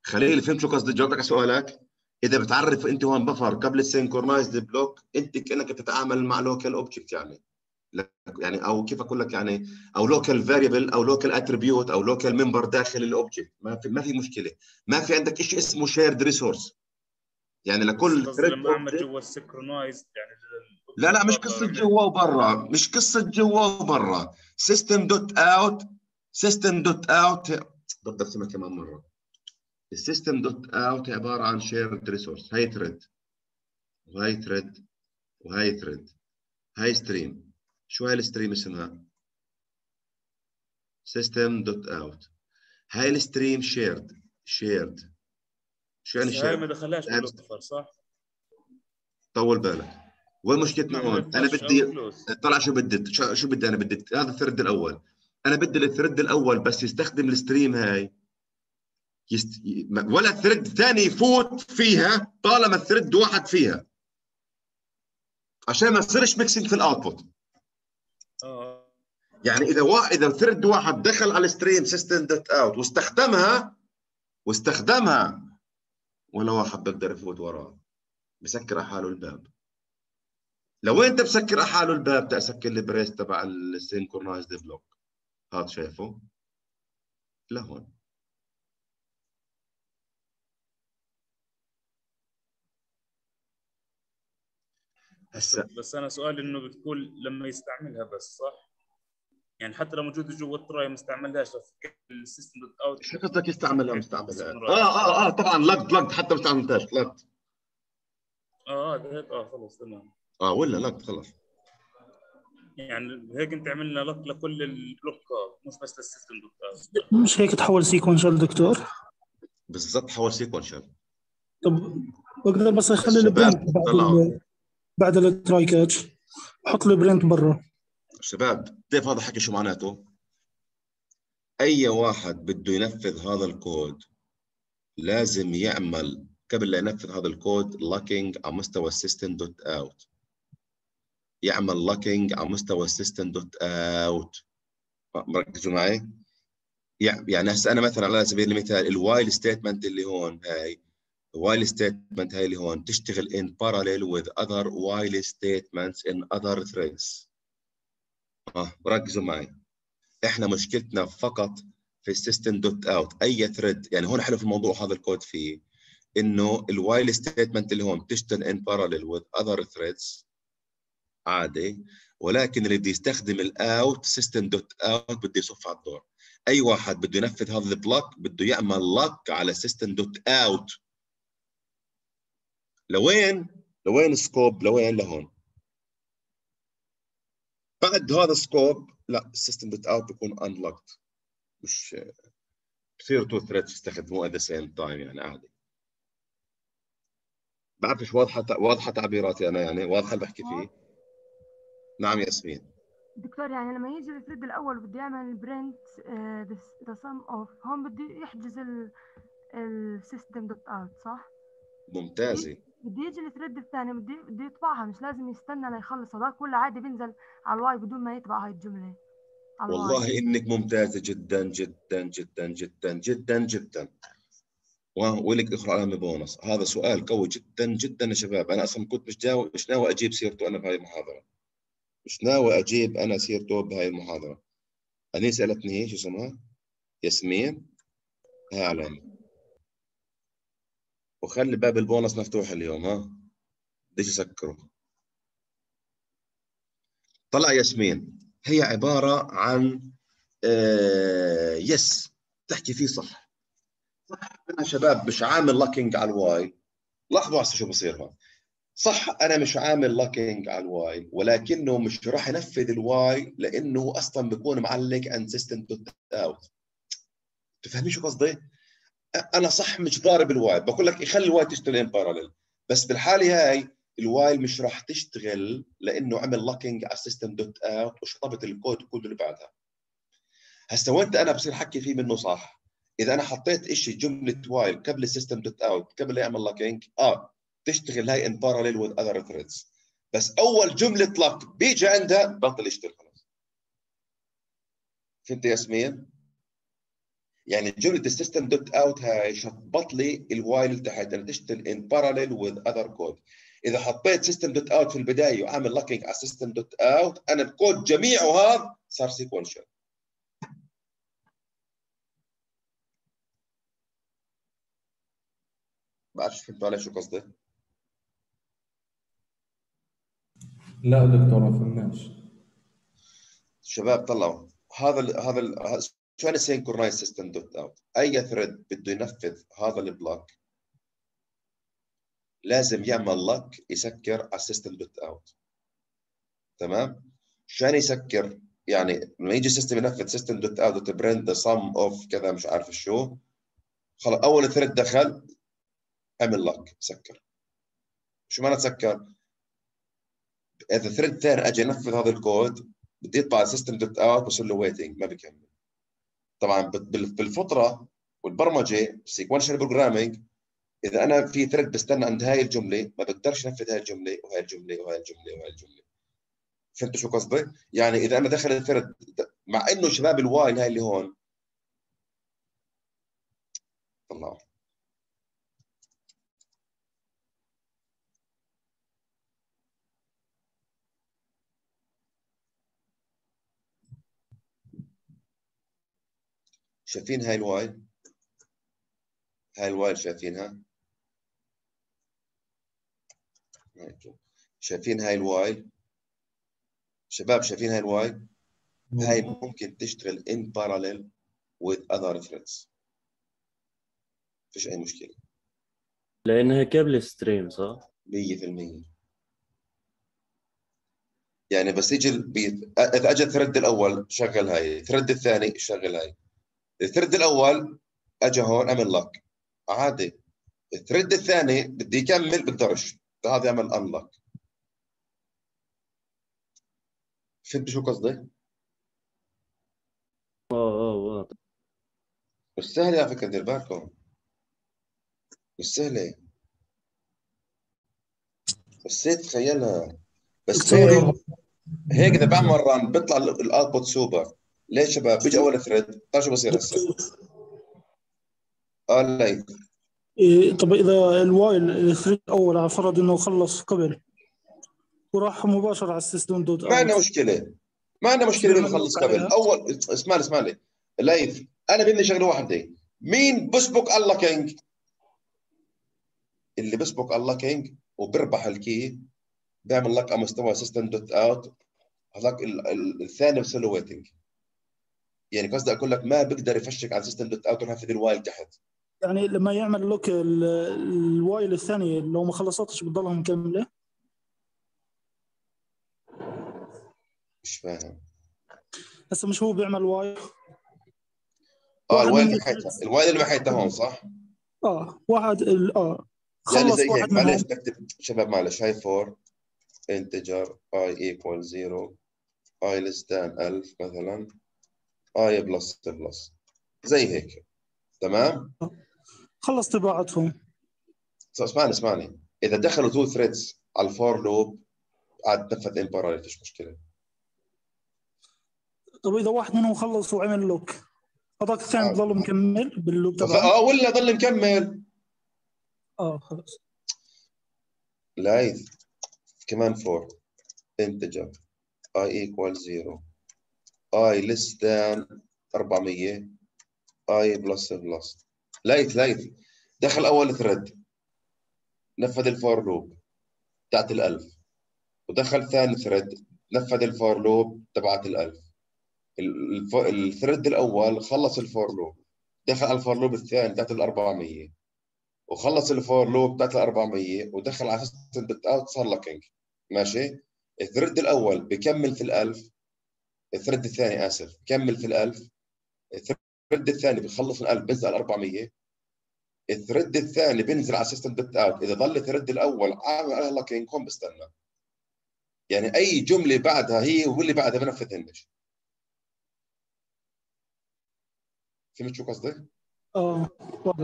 Speaker 1: خليل فهمت شو قصدي؟ جاوبك على سؤالك؟ إذا بتعرف أنت هون buffer قبل ال synchronized block أنت كأنك بتتعامل مع local object يعني. يعني أو كيف أقول لك يعني أو local variable أو local attribute أو local member داخل ال object ما في ما في مشكلة. ما في عندك شيء اسمه shared resource يعني لكل
Speaker 6: لما
Speaker 1: أعمل
Speaker 6: جوا ال synchronize يعني
Speaker 1: لا لا مش قصة جوا وبرا. مش قصة جوا وبرا. System dot out System dot out بدي ارسمها كمان مرة. ال System dot out عبارة عن shared resource هاي thread وهاي thread وهاي thread هاي stream شو هاي ال stream اسمها؟ System dot out هاي ال stream shared shared شو يعني
Speaker 6: هاي ما
Speaker 1: shared
Speaker 6: دخلهاش
Speaker 1: بال
Speaker 6: buffer صح؟
Speaker 1: طول بالك. وين مشكلتنا هون
Speaker 6: أنا
Speaker 1: بدي. طلع شو بدي شو شو بدي أنا بدي؟ هذا ال thread الأول. أنا بدي ال thread الأول بس يستخدم ال stream هاي. يست... ولا thread ثاني يفوت فيها طالما ال thread واحد فيها. عشان ما يصيرش mixing في ال
Speaker 6: output آه.
Speaker 1: يعني إذا وا... إذا thread واحد دخل على ال stream System dot out واستخدمها واستخدمها ولا واحد بيقدر يفوت وراه. بسكر حاله الباب. لو أنت بسكر حاله الباب بدي أسكر ال brace تبع ال synchronized block هذا شايفه؟ لهون. هسه.
Speaker 6: بس أنا سؤالي إنه بتقول لما يستعملها بس صح؟ يعني حتى لو موجوده جوا ال try ما استعملهاش ال System dot out
Speaker 1: شو قصدك يستعملها مستعملها آه آه آه طبعا لقط لقط حتى ما استعملتهاش لقط
Speaker 6: آه هذا هيك آه خلص تمام.
Speaker 1: آه ولا لقط خلص.
Speaker 6: يعني هيك أنت عملنا لك لكل ال blockات مش بس للسيستم دوت اوت
Speaker 5: مش هيك تحول sequential دكتور؟
Speaker 1: بالضبط حول sequential
Speaker 5: طب بقدر بس أخلي
Speaker 1: ال
Speaker 5: print بعد ال try catch أحط ال print برا
Speaker 1: شباب بتعرف هذا الحكي شو معناته؟ أي واحد بده ينفذ هذا الكود لازم يعمل قبل لا ينفذ هذا الكود locking على مستوى ال System dot out يعمل locking على مستوى ال System dot out مركزوا معي؟ يع- يعني هسه أنا مثلا على سبيل المثال ال while statement اللي هون هاي. While statement هاي اللي هون تشتغل in parallel with other while statements in other threads. آه ركزوا معي. إحنا مشكلتنا فقط في ال System dot out أي thread يعني هون حلو في الموضوع هذا الكود فيه إنه ال while statement اللي هون بتشتغل in parallel with other threads عادي ولكن اللي بده يستخدم ال out System dot out بده يصف على الدور. أي واحد بده ينفذ هذا ال block بده يعمل lock على System dot out لوين؟ لوين scope لوين لهون؟ بعد هذا scope لا ال System dot out بيكون unlocked مش بصير two threads يستخدموه at the same time يعني عادي. بعرفش واضحة واضحة تعبيراتي أنا يعني؟ واضحة اللي بحكي فيه؟ نعم ياسمين.
Speaker 3: دكتور يعني لما يجي ال thread الأول بده يعمل print the sum of هون بده يحجز ال System dot out صح؟
Speaker 1: ممتازة.
Speaker 3: بده يجي ال thread الثاني بده بده يطبعها مش لازم يستنى ليخلص هذاك ولا عادي بينزل على الواي بدون ما يطبع هاي الجملة.
Speaker 1: والله إنك ممتازة جدا جدا جدا جدا جدا جدا. ولك اخر علامه بونص. هذا سؤال قوي جدا جدا يا شباب. أنا أصلا كنت مش ناوي مش ناوي أجيب سيرته أنا بهاي المحاضرة. مش ناوي أجيب أنا سيرته بهاي المحاضرة. أني سألتني شو اسمها؟ ياسمين هاي علامه وخلي باب البونص مفتوح اليوم ها؟ بديش اسكره طلع ياسمين هي عبارة عن آه yes تحكي فيه صح. صح أنا شباب مش عامل locking على ال while. هسه شو بصير هون؟ صح أنا مش عامل locking على ال while ولكنه مش راح ينفذ الواي لأنه أصلا بيكون معلق dot out تفهمي شو قصدي؟ أنا صح مش ضارب الواي بقول لك يخلي الواي تشتغل in parallel بس بالحالة هاي ال while مش راح تشتغل لأنه عمل locking على ال system dot out وشطبت الكود كله اللي بعدها. هسه وانت أنا بصير حكي فيه منه صح؟ إذا أنا حطيت شيء جملة while قبل ال system dot out قبل يعمل locking آه تشتغل هاي in parallel with other threads بس أول جملة lock بيجي عندها بطل يشتغل خلاص. فهمت يا ياسمين؟ يعني جمله ال system dot out هاي شطبط لي ال while تحت. أنا تشتغل in parallel with other code إذا حطيت system dot out في البداية وعامل locking على system dot out أنا الكود جميعه هذا صار sequential بعرفش فهمتوا علي شو قصدي؟
Speaker 7: لا دكتور ما فهمناش.
Speaker 1: شباب طلعوا. هذا ال هذا ال هذا- شو يعني synchronize system dot out أي thread بده ينفذ هذا ال block لازم يعمل lock يسكر على ال system dot out تمام؟ عشان يسكر؟ يعني لما يجي ال system ينفذ system dot out dot print sum of كذا مش عارف شو. خلاص أول thread دخل عمل lock سكر. شو معنى تسكر؟ إذا thread ثاني اجى ينفذ هذا الكود بده يطبع ال system dot out بصير له waiting ما بيكمل طبعا بال- بالفطرة والبرمجة sequential programming إذا أنا في thread بستنى عند هاي الجملة ما بقدرش أنفذ هاي الجملة وهاي الجملة وهاي الجملة وهاي الجملة. فهمت شو قصدي؟ يعني إذا أنا دخل ال thread مع إنه شباب ال while هاي اللي هون. طلعوا شايفين هاي ال while؟ هاي ال while شايفينها شايفين هاي ال while؟ شباب شايفين هاي ال while؟ هاي ممكن تشتغل in parallel with other threads. فيش أي مشكلة.
Speaker 4: لأنها كابل ستريم صح؟
Speaker 1: 100% يعني بس يجي إذا اجى ال thread الأول شغل هاي. ال thread الثاني شغل هاي. ال thread الأول اجى هون عمل lock. عادي. ال thread الثاني بدي يكمل بقدرش هذا يعمل unlock فهمت شو قصدي؟
Speaker 4: آه آه واضح
Speaker 1: مش سهل على فكرة دير بالكم. مش سهله بس تخيلها. بس هيك هيك إذا بعمل run بيطلع ال output سوبر ليه شباب بيجي أول thread تعرف شو بصير هسه؟ آه لا.
Speaker 5: إيه، طب إذا ال while ال thread الأول على فرض إنه خلص قبل وراح مباشره على السيستم دوت
Speaker 1: ما عندنا مشكلة. ما عندنا مشكلة إنه نخلص قبل. أول اسمع لي اسمع لي لايف أنا بدي شغلة واحدة. مين بسبق الله كينج؟ اللي بسبق الله كينج وبربح الكي بيعمل لك على مستوى سيستم دوت أوت. هذاك ال- ال- الثاني بصير له ويتنج يعني قصدي أقول لك ما بيقدر يفشك على سيستم دوت اوت وينفذ الوايل تحت.
Speaker 5: يعني لما يعمل لوك ال- ال while الثاني لو ما خلصتش بتضلها مكملة؟
Speaker 1: مش فاهم.
Speaker 5: هسه مش هو بيعمل while؟
Speaker 1: آه
Speaker 5: ال
Speaker 1: while محيطها ال while اللي محيطها هون صح؟
Speaker 5: آه واحد ال- آه
Speaker 1: يعني زي هيك. معلش بكتب شباب معلش. هاي for integer i equal 0 i less than 1000 مثلا. I plus plus. زي هيك. تمام؟
Speaker 5: خلص تبعتهم
Speaker 1: بس اسمعني اسمعني. إذا دخلوا two threads على ال for loop عاد تنفذ in parallel فيش مشكلة.
Speaker 5: طب إذا واحد منهم خلص وعمل lock هذاك الثاني
Speaker 1: آه.
Speaker 5: بضل مكمل بال
Speaker 1: loop
Speaker 5: تبعه؟
Speaker 1: آه ولا ضل مكمل؟
Speaker 5: آه خلص
Speaker 1: ليث كمان for integer i equal 0 i less than 400 i plus plus ليث ليث دخل أول thread نفذ ال for loop بتاعت الألف ودخل ثاني thread نفذ ال for loop تبعت الألف ال- الف- ال thread الأول خلص ال for loop دخل على ال for loop الثاني بتاعت ال 400 وخلص ال for loop بتاعت ال 400 ودخل على system dot out صار locking ماشي؟ ال thread الأول بكمل في الألف ال thread الثاني آسف. بكمل في الألف. ال thread الثاني بيخلص الألف بينزل على 400 ال thread الثاني بينزل على system dot out إذا ظل ال thread الأول عامل على locking هون بستنى يعني أي جملة بعدها هي واللي بعدها بنفذهنش فهمت شو قصدي؟
Speaker 5: آه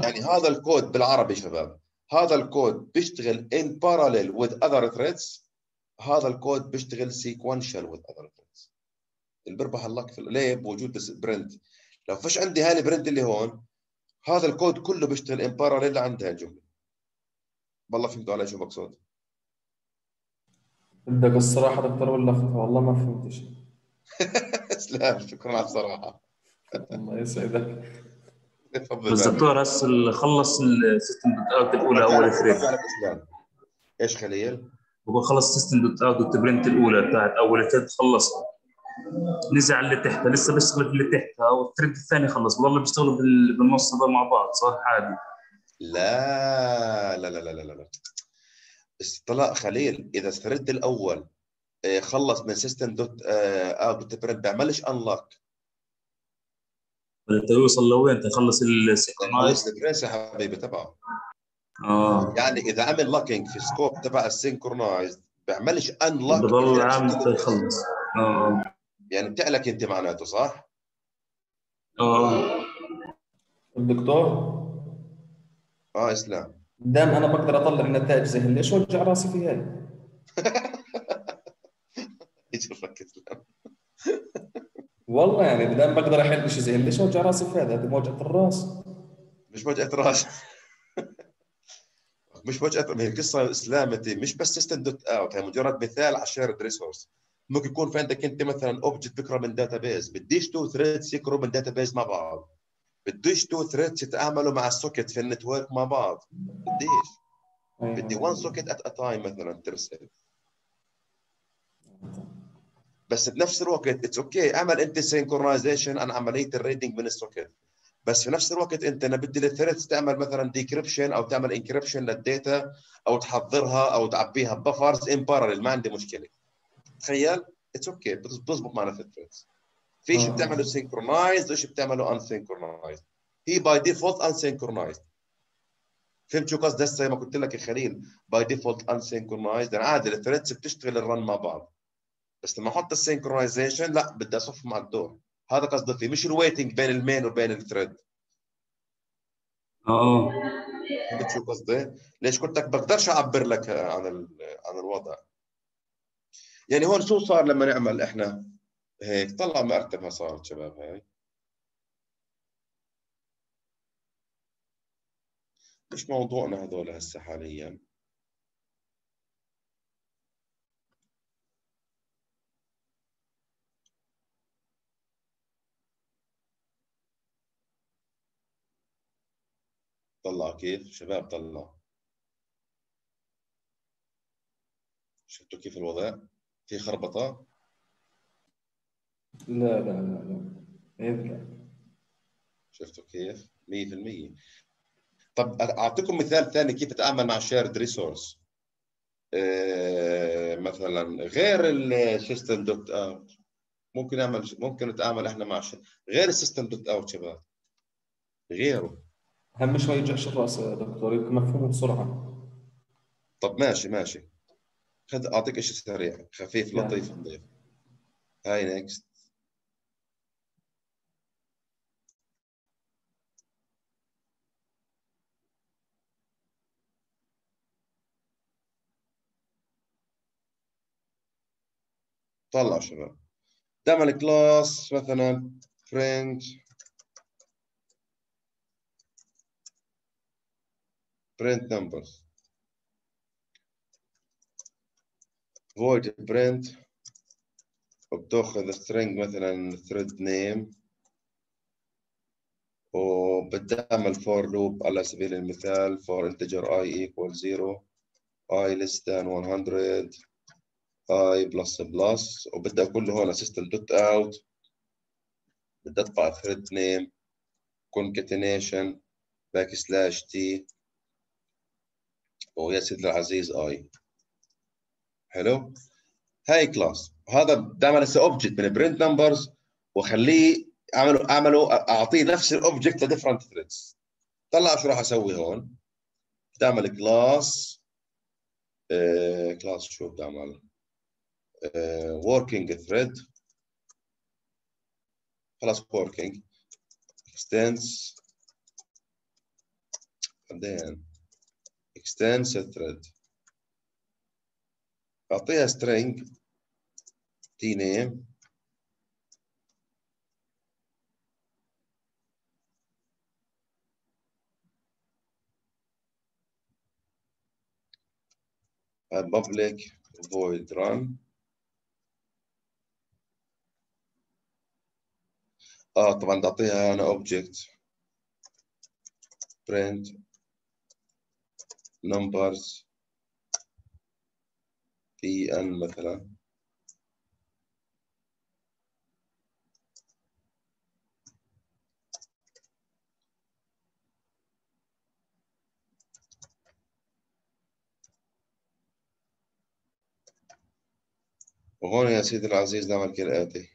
Speaker 1: يعني هذا الكود بالعربي شباب. هذا الكود بيشتغل in parallel with other threads. هذا الكود بيشتغل sequential with other threads. اللي بيربح في ليه بوجود print. لو فيش عندي هاي ال print اللي هون هذا الكود كله بيشتغل in parallel لعند هاي الجملة. والله فهمتوا علي شو بقصد؟
Speaker 7: بدك الصراحة دكتور ولا والله ما فهمت شيء.
Speaker 1: اسلام شكرا على الصراحة.
Speaker 7: الله يسعدك.
Speaker 6: بس. دكتور هسه خلص ال system dot out
Speaker 1: الأولى أول اسلام إيش خليل؟
Speaker 6: هو خلص ال system dot out وال dot print الأولى بتاعت أول thread خلصها. نزل على اللي تحتها لسه بيشتغل في اللي تحتها وال thread الثاني خلص. والله بيشتغلوا بال- بالنص هذول مع بعض صح؟ عادي.
Speaker 1: لا لا لا لا لا لا. طلع خليل إذا ال thread الأول آه، خلص من system dot out dot print بيعملش unlock
Speaker 6: بدك يوصل لوين؟ تخلص ال
Speaker 1: synchronize ال brackets يا حبيبي تبعه.
Speaker 6: آه.
Speaker 1: يعني إذا عمل locking في scope تبع ال synchronize بيعملش unlock
Speaker 6: بضل عم يخلص آه.
Speaker 1: يعني بتعلك انت معناته صح؟
Speaker 6: آه.
Speaker 7: الدكتور؟
Speaker 1: آه إسلام.
Speaker 7: دام أنا بقدر أطلع نتائج زي ليش وجع راسي في هاي
Speaker 1: يجي يفكر
Speaker 7: والله يعني بدل بقدر أحل شيء زي ليش وجع راسي في هذا؟ هذه موجعة الراس.
Speaker 1: مش وجهه راس. مش وجهه هي القصة اسلامتي مش بس system dot out هي مجرد مثال على shared resource ممكن يكون في عندك أنت مثلا object بيقرا من database بديش two threads يقروا من database مع بعض. بديش two threads يتعاملوا مع ال socket في ال network مع بعض. بديش. بدي one socket at a time مثلا ترسل. بس بنفس الوقت it's okay. أعمل أنت synchronization عن عملية ال reading من ال socket بس في نفس الوقت أنت أنا بدي ال threads تعمل مثلا decryption أو تعمل encryption لل data أو تحضرها أو تعبيها buffers in parallel ما عندي مشكلة. تخيل it's okay. بتزبط معنا في ال threads في شيء بتعمله synchronized وشيء بتعمله unsynchronized هي by default unsynchronized فهمت شو قصدي؟ هسه ما قلت لك يا خليل by default unsynchronized عادي ال threads بتشتغل ال run مع بعض. بس لما أحط ال synchronization لا بدي أصف مع الدور. هذا قصدي فيه. مش ال waiting بين ال main وبين ال
Speaker 6: thread آه
Speaker 1: فهمت شو قصدي؟ ليش قلت لك بقدرش أعبر لك عن عن الوضع. يعني هون شو صار لما نعمل إحنا؟ هيك طلع مرتبها صارت شباب هاي مش موضوعنا هذول هسه حاليا. طلع كيف؟ شباب طلع. شفتوا كيف الوضع؟ في خربطة؟
Speaker 7: لا لا لا لا. يبقى
Speaker 1: شفتوا كيف؟ 100% طب أعطيكم مثال ثاني كيف اتعامل مع shared resource آه مثلا غير ال system dot out ممكن نعمل ممكن نتعامل إحنا مع ش... غير ال system dot out شباب. غيره.
Speaker 7: اهم شوي يوجعش الراس يا دكتور يمكن مفهومه بسرعة.
Speaker 1: طب ماشي ماشي. خذ أعطيك شيء سريع خفيف
Speaker 7: نعم.
Speaker 1: لطيف نظيف. هاي next طلع شباب. تعمل class مثلا print print numbers. Void print وبتاخذ string مثلا thread name وبتعمل for loop على سبيل المثال for integer i equal 0 i less than 100 i plus plus وبدي أقول له هون system dot out بدي اطبع thread name concatenation backslash t ويا سيدي العزيز اي حلو هاي class هذا اعمل هسه object من print numbers وأخليه اعمله اعمله أعطيه نفس ال object ل different threads طلع شو راح أسوي هون؟ بدي اعمل class class شو بدي اعمل working thread. خلاص working extends. بعدين extends thread. أعطيها string t name public void run آه طبعا بدي اعطيها أنا object print numbers pn مثلا. وهون يا سيدي العزيز نعمل كالآتي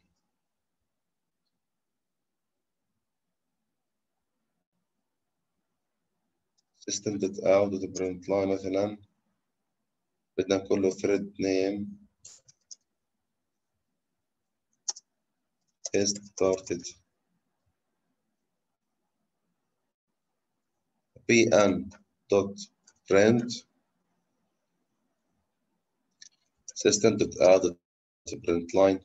Speaker 1: system dot out dot print line مثلا. بدنا نقول له thread name is started pn dot print system dot out dot print line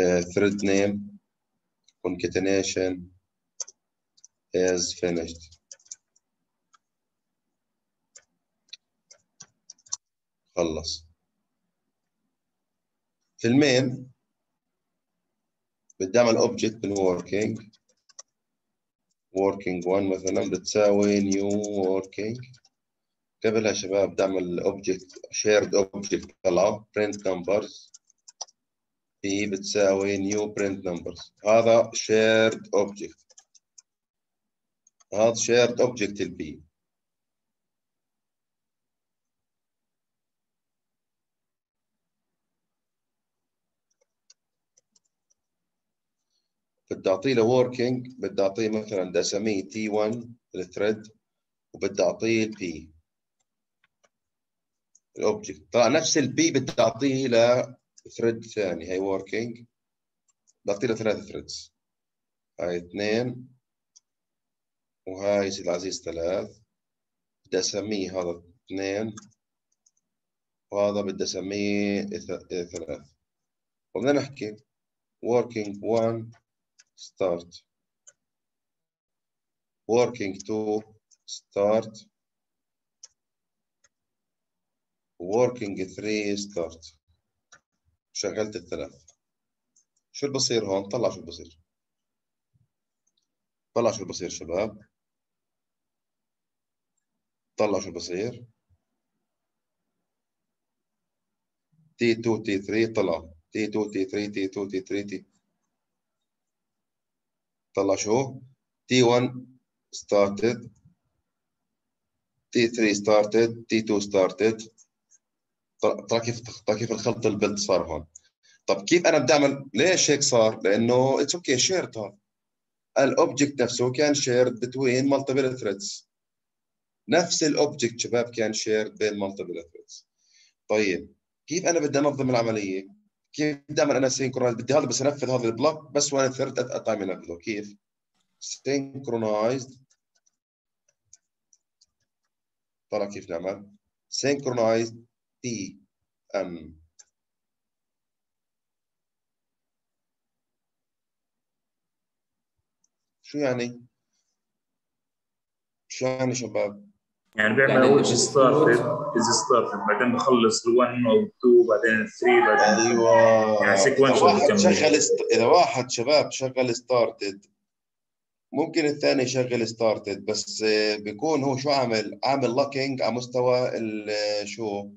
Speaker 1: uh, thread name concatenation is finished خلص في المين بدي اعمل اوبجكت من working working 1 مثلا بتساوي new working قبلها شباب بدي اعمل اوبجكت shared object طلع print numbers p بتساوي new print numbers هذا shared object هذا shared object البي بدي أعطيه له working بدي أعطيه مثلا بدي اسميه T 1 ال thread وبدي أعطيه ال P ال object طبعا نفس ال P بدي أعطيه ل thread ثاني هي working. بعطي له ثلاث threads هاي اثنين وهاي سيدي العزيز ثلاث. بدي اسميه هذا اثنين وهذا بدي أسميه ثلاث. وبدنا نحكي working 1 start. Working 2 start. Working 3 start. شغلت الثلاث. شو اللي بصير هون؟ طلع شو اللي بصير طلع شو اللي بصير شباب. طلع شو اللي بصير T 2 T 3 طلع. T 2 T 3 T 2 T 3 T طلع شو T 1 started. T 3 started. T 2 started. طلع كيف طلع كيف الخلط البلد صار هون. طب كيف أنا بدي اعمل ليش هيك صار؟ لأنه it's okay shared هذا ال object نفسه كان shared between multiple threads نفس ال object شباب كان shared بين multiple threads طيب كيف أنا بدي أنظم العملية؟ كيف اعمل أنا synchronize بدي هذا بس أنفذ هذا ال block بس one thread at time انفذه كيف؟ synchronized طلع كيف نعمل؟ synchronized P M. شو يعني؟ شو يعني شباب؟
Speaker 6: يعني بيعمل اول شيء ستارتد از ستارتد بعدين بخلص ال 1 أو 2 بعدين 3 بعدين
Speaker 1: أيوه
Speaker 6: يعني
Speaker 1: واحد
Speaker 6: بكمل.
Speaker 1: شغل است... إذا واحد شباب شغل ستارتد ممكن الثاني يشغل ستارتد بس آه، بيكون هو شو عامل؟ عامل لوكينج على مستوى ال آه، شو؟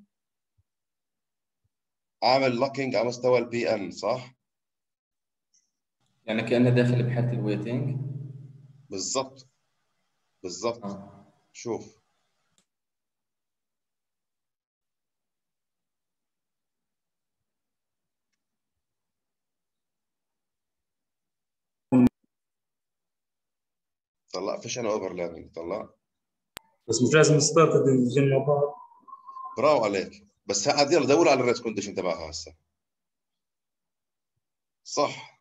Speaker 1: عامل لوكينج على مستوى البي ان صح؟
Speaker 7: يعني كأنه داخل بحالة ال waiting
Speaker 1: بالضبط بالضبط
Speaker 7: آه.
Speaker 1: شوف طلع؟ فيش أنا overlapping طلع؟
Speaker 6: بس مش لازم started ينزل مع بعض.
Speaker 1: برافو عليك. بس عاد يلا دور على ال race condition تبعها هسه. صح.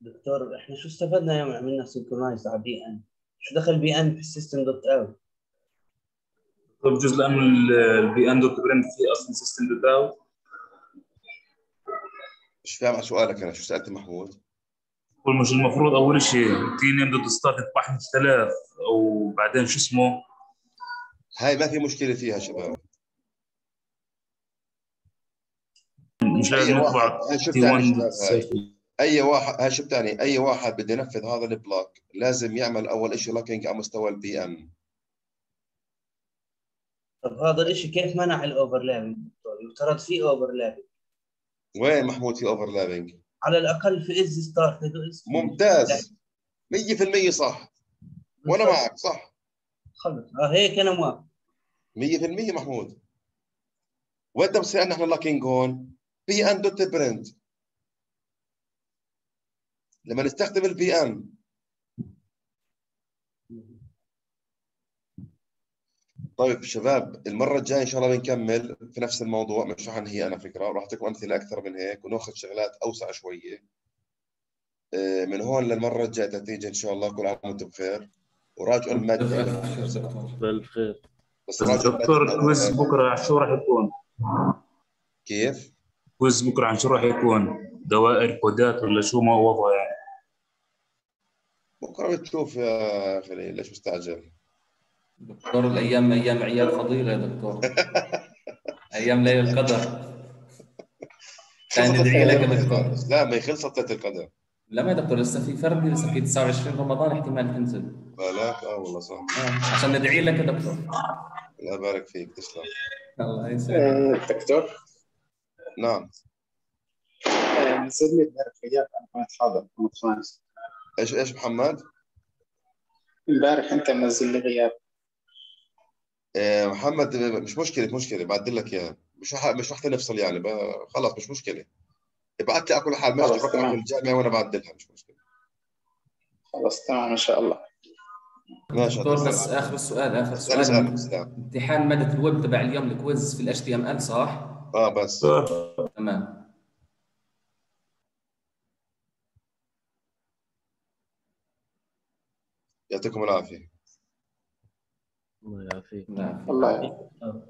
Speaker 2: دكتور إحنا شو استفدنا يوم عملنا synchronize على PN؟ شو دخل PN في ال System dot out؟
Speaker 6: طب جزء لأنه ال PN dot print فيه أصلا System dot out
Speaker 1: مش فاهم على سؤالك أنا؟ شو سألت محمود؟
Speaker 6: مش المفروض أول شيء t name dot start يطبع 5000 أو بعدين شو اسمه؟
Speaker 1: هاي ما في مشكلة فيها شباب.
Speaker 6: مش لازم
Speaker 1: أي
Speaker 6: يطبع
Speaker 1: واحد- هاي شوف
Speaker 6: t
Speaker 1: تاني
Speaker 6: 1
Speaker 1: شباب؟ هاي.
Speaker 6: صفر
Speaker 1: أي واحد هاي شوف تاني أي واحد بده ينفذ هذا البلوك لازم يعمل أول شيء locking على مستوى ال PN
Speaker 2: طب هذا الشيء كيف منع ال overlapping دكتور؟ يفترض في overlapping
Speaker 1: وين محمود في overlapping
Speaker 2: على الأقل في is was
Speaker 1: ممتاز. 100% صح. وأنا معك صح.
Speaker 2: خلص. آه هيك أنا موافق.
Speaker 1: 100% محمود. وين بصير عندنا إحنا locking هون PN dot print لما نستخدم ال PN طيب شباب المرة الجاية إن شاء الله بنكمل في نفس الموضوع. مش رح أنهي أنا فكرة. وراح أعطيكم أمثلة أكثر من هيك ونأخذ شغلات أوسع شوية. آه، من هون للمرة الجاية تتيجي إن شاء الله. كل عام وأنتم بخير. وراجعوا المادة
Speaker 4: بالخير.
Speaker 1: بس
Speaker 6: دكتور
Speaker 1: ال
Speaker 6: quiz بكرة شو راح يكون؟
Speaker 1: كيف؟
Speaker 6: quiz بكرة عن شو راح يكون؟ دوائر كودات ولا شو ما وضعه يعني؟
Speaker 1: بكرة بتشوف يا خليل ليش مستعجل؟
Speaker 7: دكتور الأيام أيام عيال فضيلة يا دكتور. أيام ليل القدر. كان ندعي لك يا دكتور.
Speaker 1: لا ما هي خلصت ليله القدر.
Speaker 7: لا ما يا دكتور لسه في فرق لسه في 29 رمضان احتمال تنزل.
Speaker 1: بالك آه والله صح.
Speaker 7: آه. عشان ندعي لك يا دكتور.
Speaker 1: الله يبارك فيك تسلم.
Speaker 7: الله يسعدك
Speaker 8: آه، دكتور.
Speaker 1: نعم.
Speaker 8: آه، نزل لي امبارح غياب أنا كنت حاضر كنت خامس
Speaker 1: إيش إيش محمد؟
Speaker 8: امبارح أنت منزل لي غياب.
Speaker 1: آه محمد مش مشكلة مش مشكلة بعدل لك إياها. مش رح مش رح نفصل يعني خلص مش مشكلة. ابعت لي على كل حال ماشي
Speaker 8: تمام.
Speaker 1: الجامعة وأنا بعدلها مش مشكلة.
Speaker 8: خلاص تمام إن شاء الله.
Speaker 1: ماشي
Speaker 7: دكتور بس. آخر سؤال
Speaker 1: آخر
Speaker 7: سؤال.
Speaker 1: اسال اسال
Speaker 7: امتحان مادة الويب تبع اليوم ال quiz في ال HTML صح؟
Speaker 1: آه بس.
Speaker 7: تمام.
Speaker 1: يعطيكم العافية.
Speaker 4: الله يعافيك
Speaker 7: لا
Speaker 8: الله يعافيك
Speaker 2: آه.